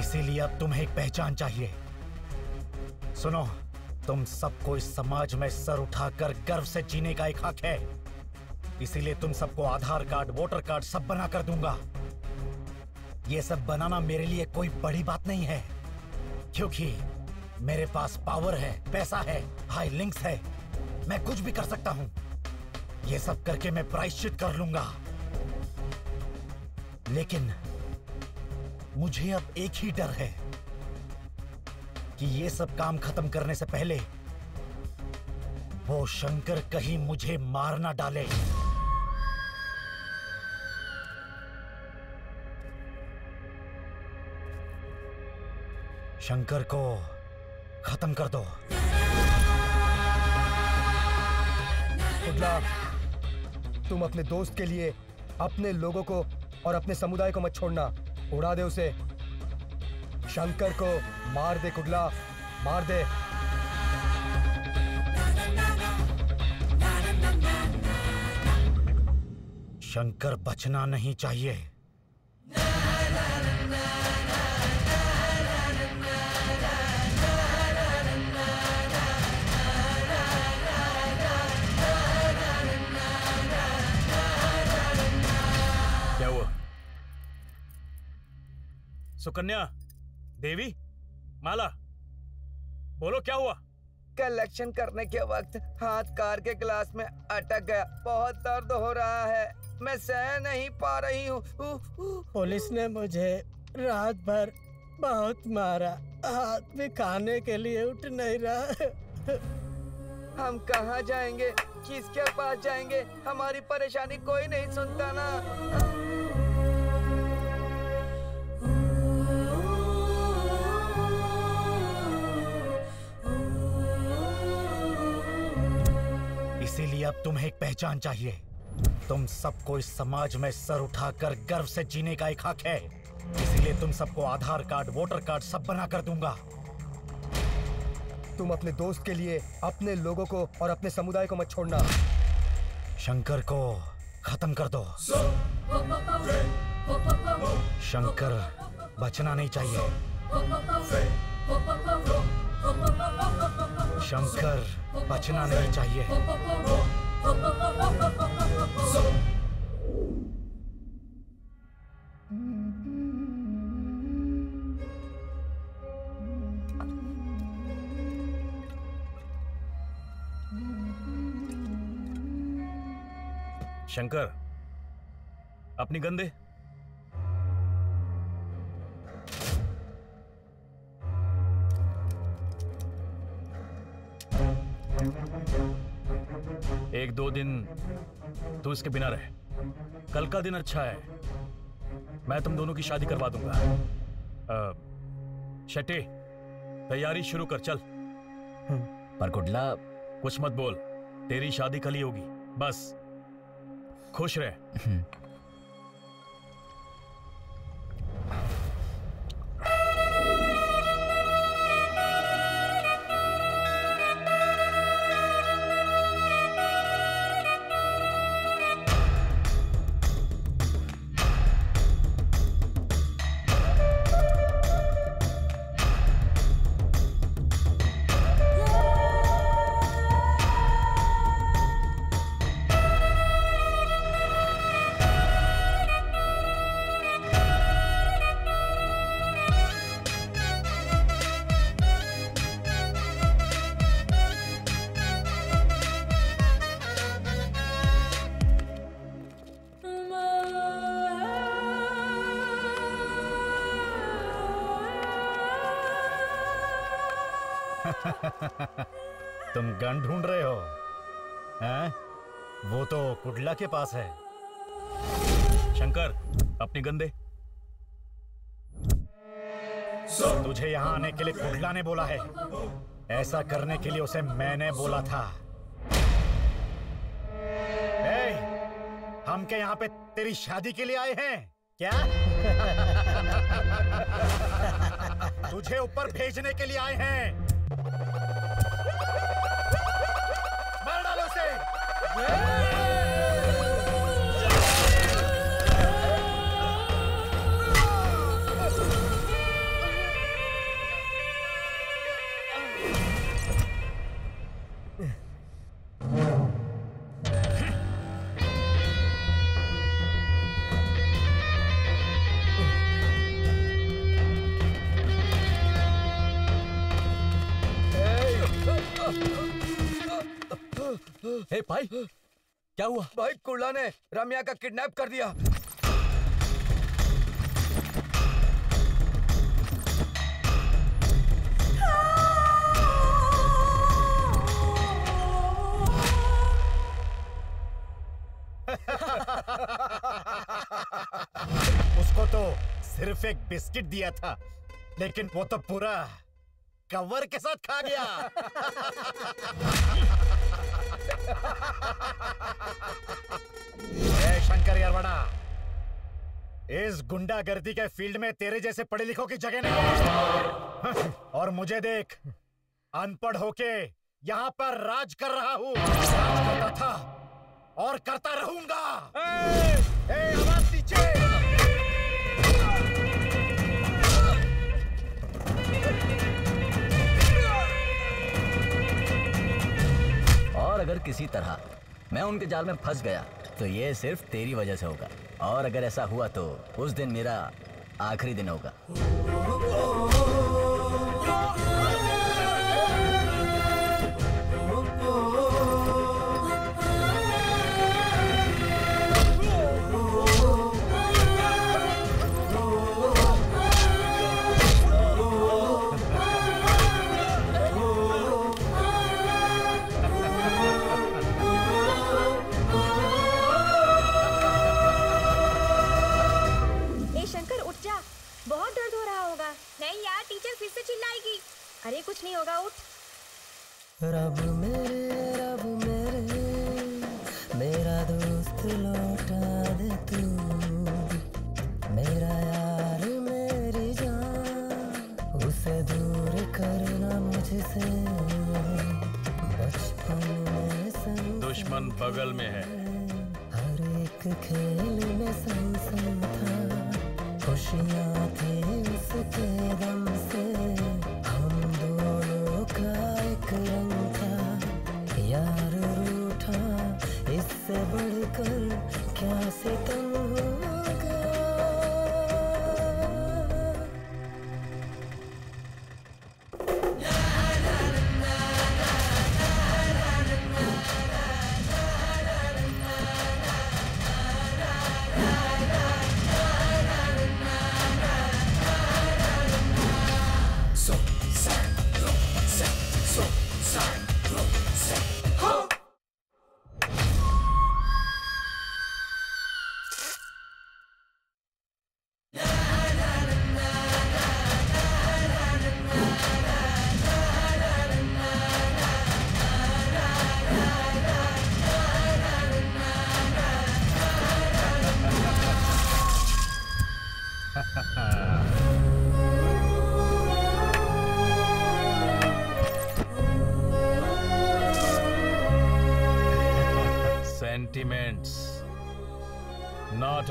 इसीलिए अब तुम्हें एक पहचान चाहिए। सुनो, तुम सबको इस समाज में सर उठाकर गर्व से जीने का एक हक है। इसीलिए तुम सबको आधार कार्ड, वोटर कार्ड सब बना कर दूँगा। ये सब बनाना मेरे लिए कोई बड़ी बात नहीं है। क्योंकि मेरे पास पावर है, पैसा है हाई लिंक्स है। मैं कुछ भी कर सकता हूँ। ये सब करके मैं प्रायश्चित कर लूँगा। लेकिन मुझे अब एक ही डर है कि ये सब काम खत्म करने से पहले वो शंकर कहीं मुझे मार ना डाले। शंकर को खत्म कर दो। तुम अपने दोस्त के लिए अपने लोगों को और अपने समुदाय को मत छोड़ना। उड़ा दे उसे। शंकर को मार दे, कुडला। मार दे। शंकर बचना नहीं चाहिए। क्या सुकन्या देवी माला बोलो क्या हुआ? कलेक्शन करने के वक्त हाथ कार के ग्लास में अटक गया। बहुत दर्द हो रहा है। मैं सह नहीं पा रही हूँ। पुलिस ने मुझे रात भर बहुत मारा। हाथ भी खाने के लिए उठ नहीं रहा। हम कहाँ जाएँगे? किसके पास जाएँगे? हमारी परेशानी कोई नहीं सुनता ना। अब तुम्हें एक पहचान चाहिए। तुम सबको इस समाज में सर उठाकर गर्व से जीने का एक हक है। इसीलिए तुम सबको आधार कार्ड वोटर कार्ड सब बना कर दूँगा। तुम अपने दोस्त के लिए अपने लोगों को और अपने समुदाय को मत छोड़ना। शंकर को खत्म कर दो। शंकर बचना नहीं चाहिए। शंकर बचना नहीं चाहिए। शंकर अपनी गंदे तू इसके बिना रहे। कल का दिन अच्छा है। मैं तुम दोनों की शादी करवा दूँगा। शटे तैयारी शुरू कर चल। पर गुडला कुछ मत बोल। तेरी शादी कल ही होगी। बस। खुश रह। के पास है। शंकर अपनी गंदे। तुझे यहाँ आने के लिए कुडला ने बोला है। ऐसा करने के लिए उसे मैंने बोला था। ए, हम के यहाँ पे तेरी शादी के लिए आए हैं? क्या? तुझे ऊपर भेजने के लिए आए हैं। मार डालो उसे। भाई। क्या हुआ? भाई कुर्ला ने रम्या का किडनैप कर दिया। उसको तो सिर्फ़ एक बिस्किट दिया था लेकिन वो तो पूरा कवर के साथ खा गया। शंकर यारवाड़ा इस गुंडागर्दी के फ़ील्ड में तेरे जैसे पढ़े लिखों की जगह नहीं है और मुझे देख अनपढ़ होके यहाँ पर राज कर रहा हूँ। करता था और करता रहूँगा। ए, ए, आवाज़ और अगर किसी तरह मैं उनके जाल में फंस गया तो ये सिर्फ़ तेरी वजह से होगा और अगर ऐसा हुआ तो उस दिन मेरा आखिरी दिन होगा नहीं होगा उठ। रब मेरे रब मेरे मेरा दोस्त लौटा दे तू। मेरा यार मेरी जान उसे दूर करना मुझसे। बचपन में संग दुश्मन बगल में है। हर एक खेल में संग संग था। खुशियाँ थी उसके दम से। बढ़कर क्या से होगा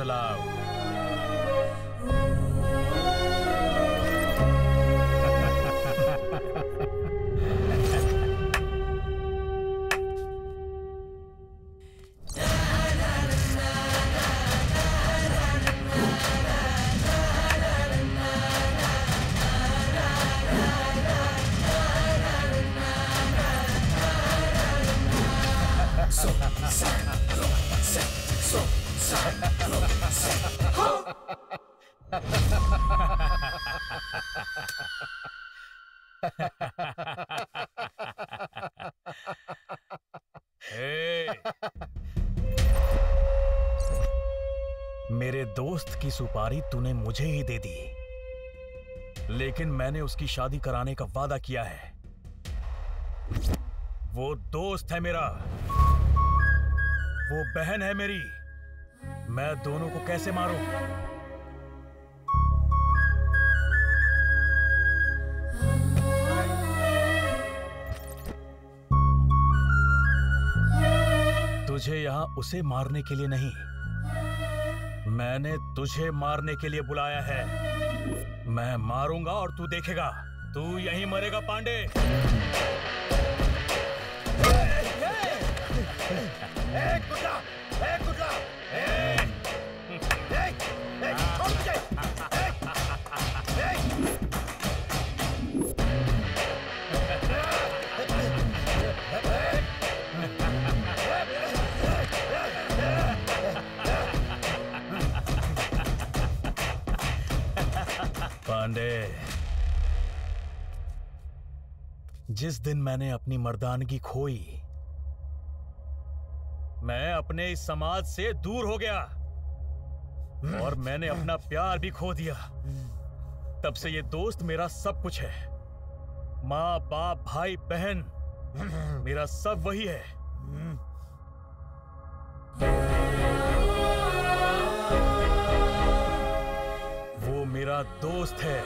Love. सुपारी तूने मुझे ही दे दी। लेकिन मैंने उसकी शादी कराने का वादा किया है। वो दोस्त है मेरा। वो बहन है मेरी। मैं दोनों को कैसे मारूं? तुझे यहाँ उसे मारने के लिए नहीं। मैंने तुझे मारने के लिए बुलाया है। मैं मारूँगा और तू देखेगा। तू यहीं मरेगा पांडे। ए, ए, ए, पांडे। जिस दिन मैंने अपनी मर्दानगी खोई, मैं अपने इस समाज से दूर हो गया और मैंने अपना प्यार भी खो दिया। तब से ये दोस्त मेरा सब कुछ है। माँ, बाप, भाई, बहन, मेरा सब वही है। मेरा दोस्त है।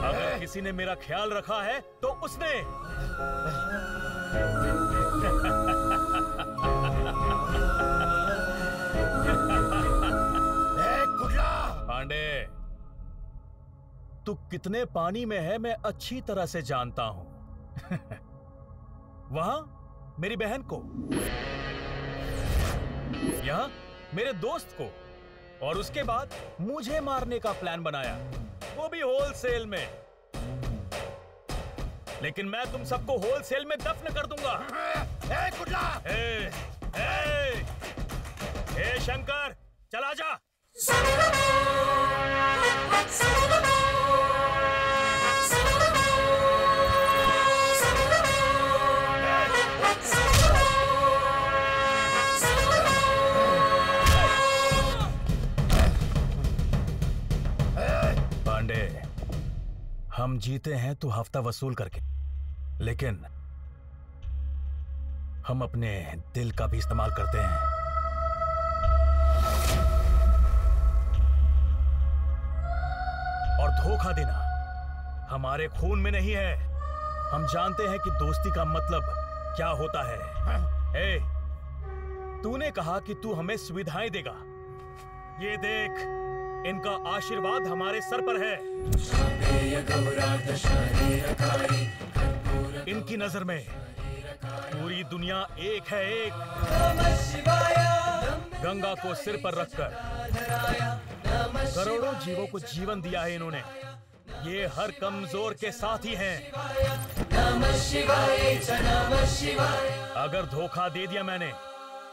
अगर किसी ने मेरा ख्याल रखा है तो उसने। पांडे तू कितने पानी में है मैं अच्छी तरह से जानता हूँ। वहाँ मेरी बहन को यहाँ मेरे दोस्त को और उसके बाद मुझे मारने का प्लान बनाया। वो भी होलसेल में। लेकिन मैं तुम सबको होलसेल में दफन कर दूँगा। ए, कुटला! ए, ए, ए शंकर चला जा। हम जीते हैं तो हफ़्ता वसूल करके। लेकिन हम अपने दिल का भी इस्तेमाल करते हैं। और धोखा देना हमारे खून में नहीं है। हम जानते हैं कि दोस्ती का मतलब क्या होता है। ए, तूने कहा कि तू हमें सुविधाएँ देगा। ये देख इनका आशीर्वाद हमारे सर पर है। इनकी नज़र में पूरी दुनिया एक है एक। गंगा को सिर पर रखकर करोड़ों जीवों को जीवन दिया है इन्होंने। ये हर कमज़ोर के साथ ही। हैं अगर धोखा दे दिया मैंने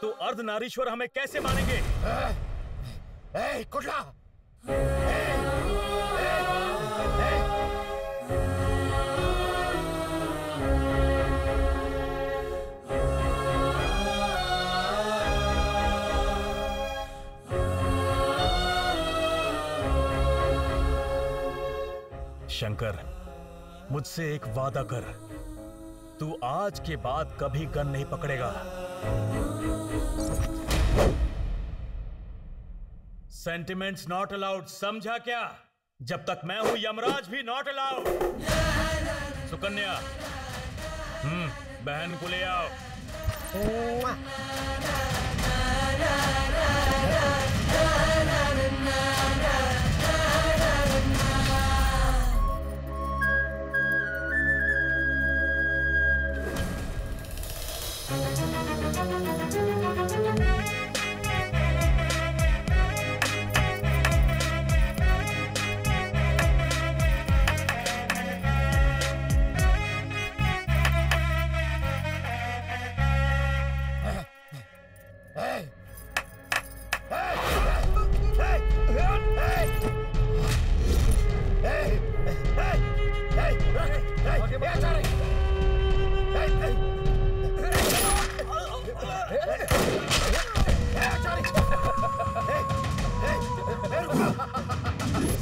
तो अर्धनारीश्वर हमें कैसे मानेंगे? ए, कुटला! शंकर मुझसे एक वादा कर। तू आज के बाद कभी गन नहीं पकड़ेगा। सेंटिमेंट्स नॉट अलाउड समझा क्या जब तक मैं हूँ, यमराज भी नॉट अलाउड सुकन्या हम्म बहन को ले आओ ए! ए!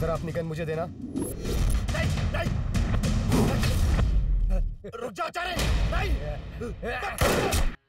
अपनी गन मुझे देना। नहीं, नहीं। रुक जाओ चारे। नहीं।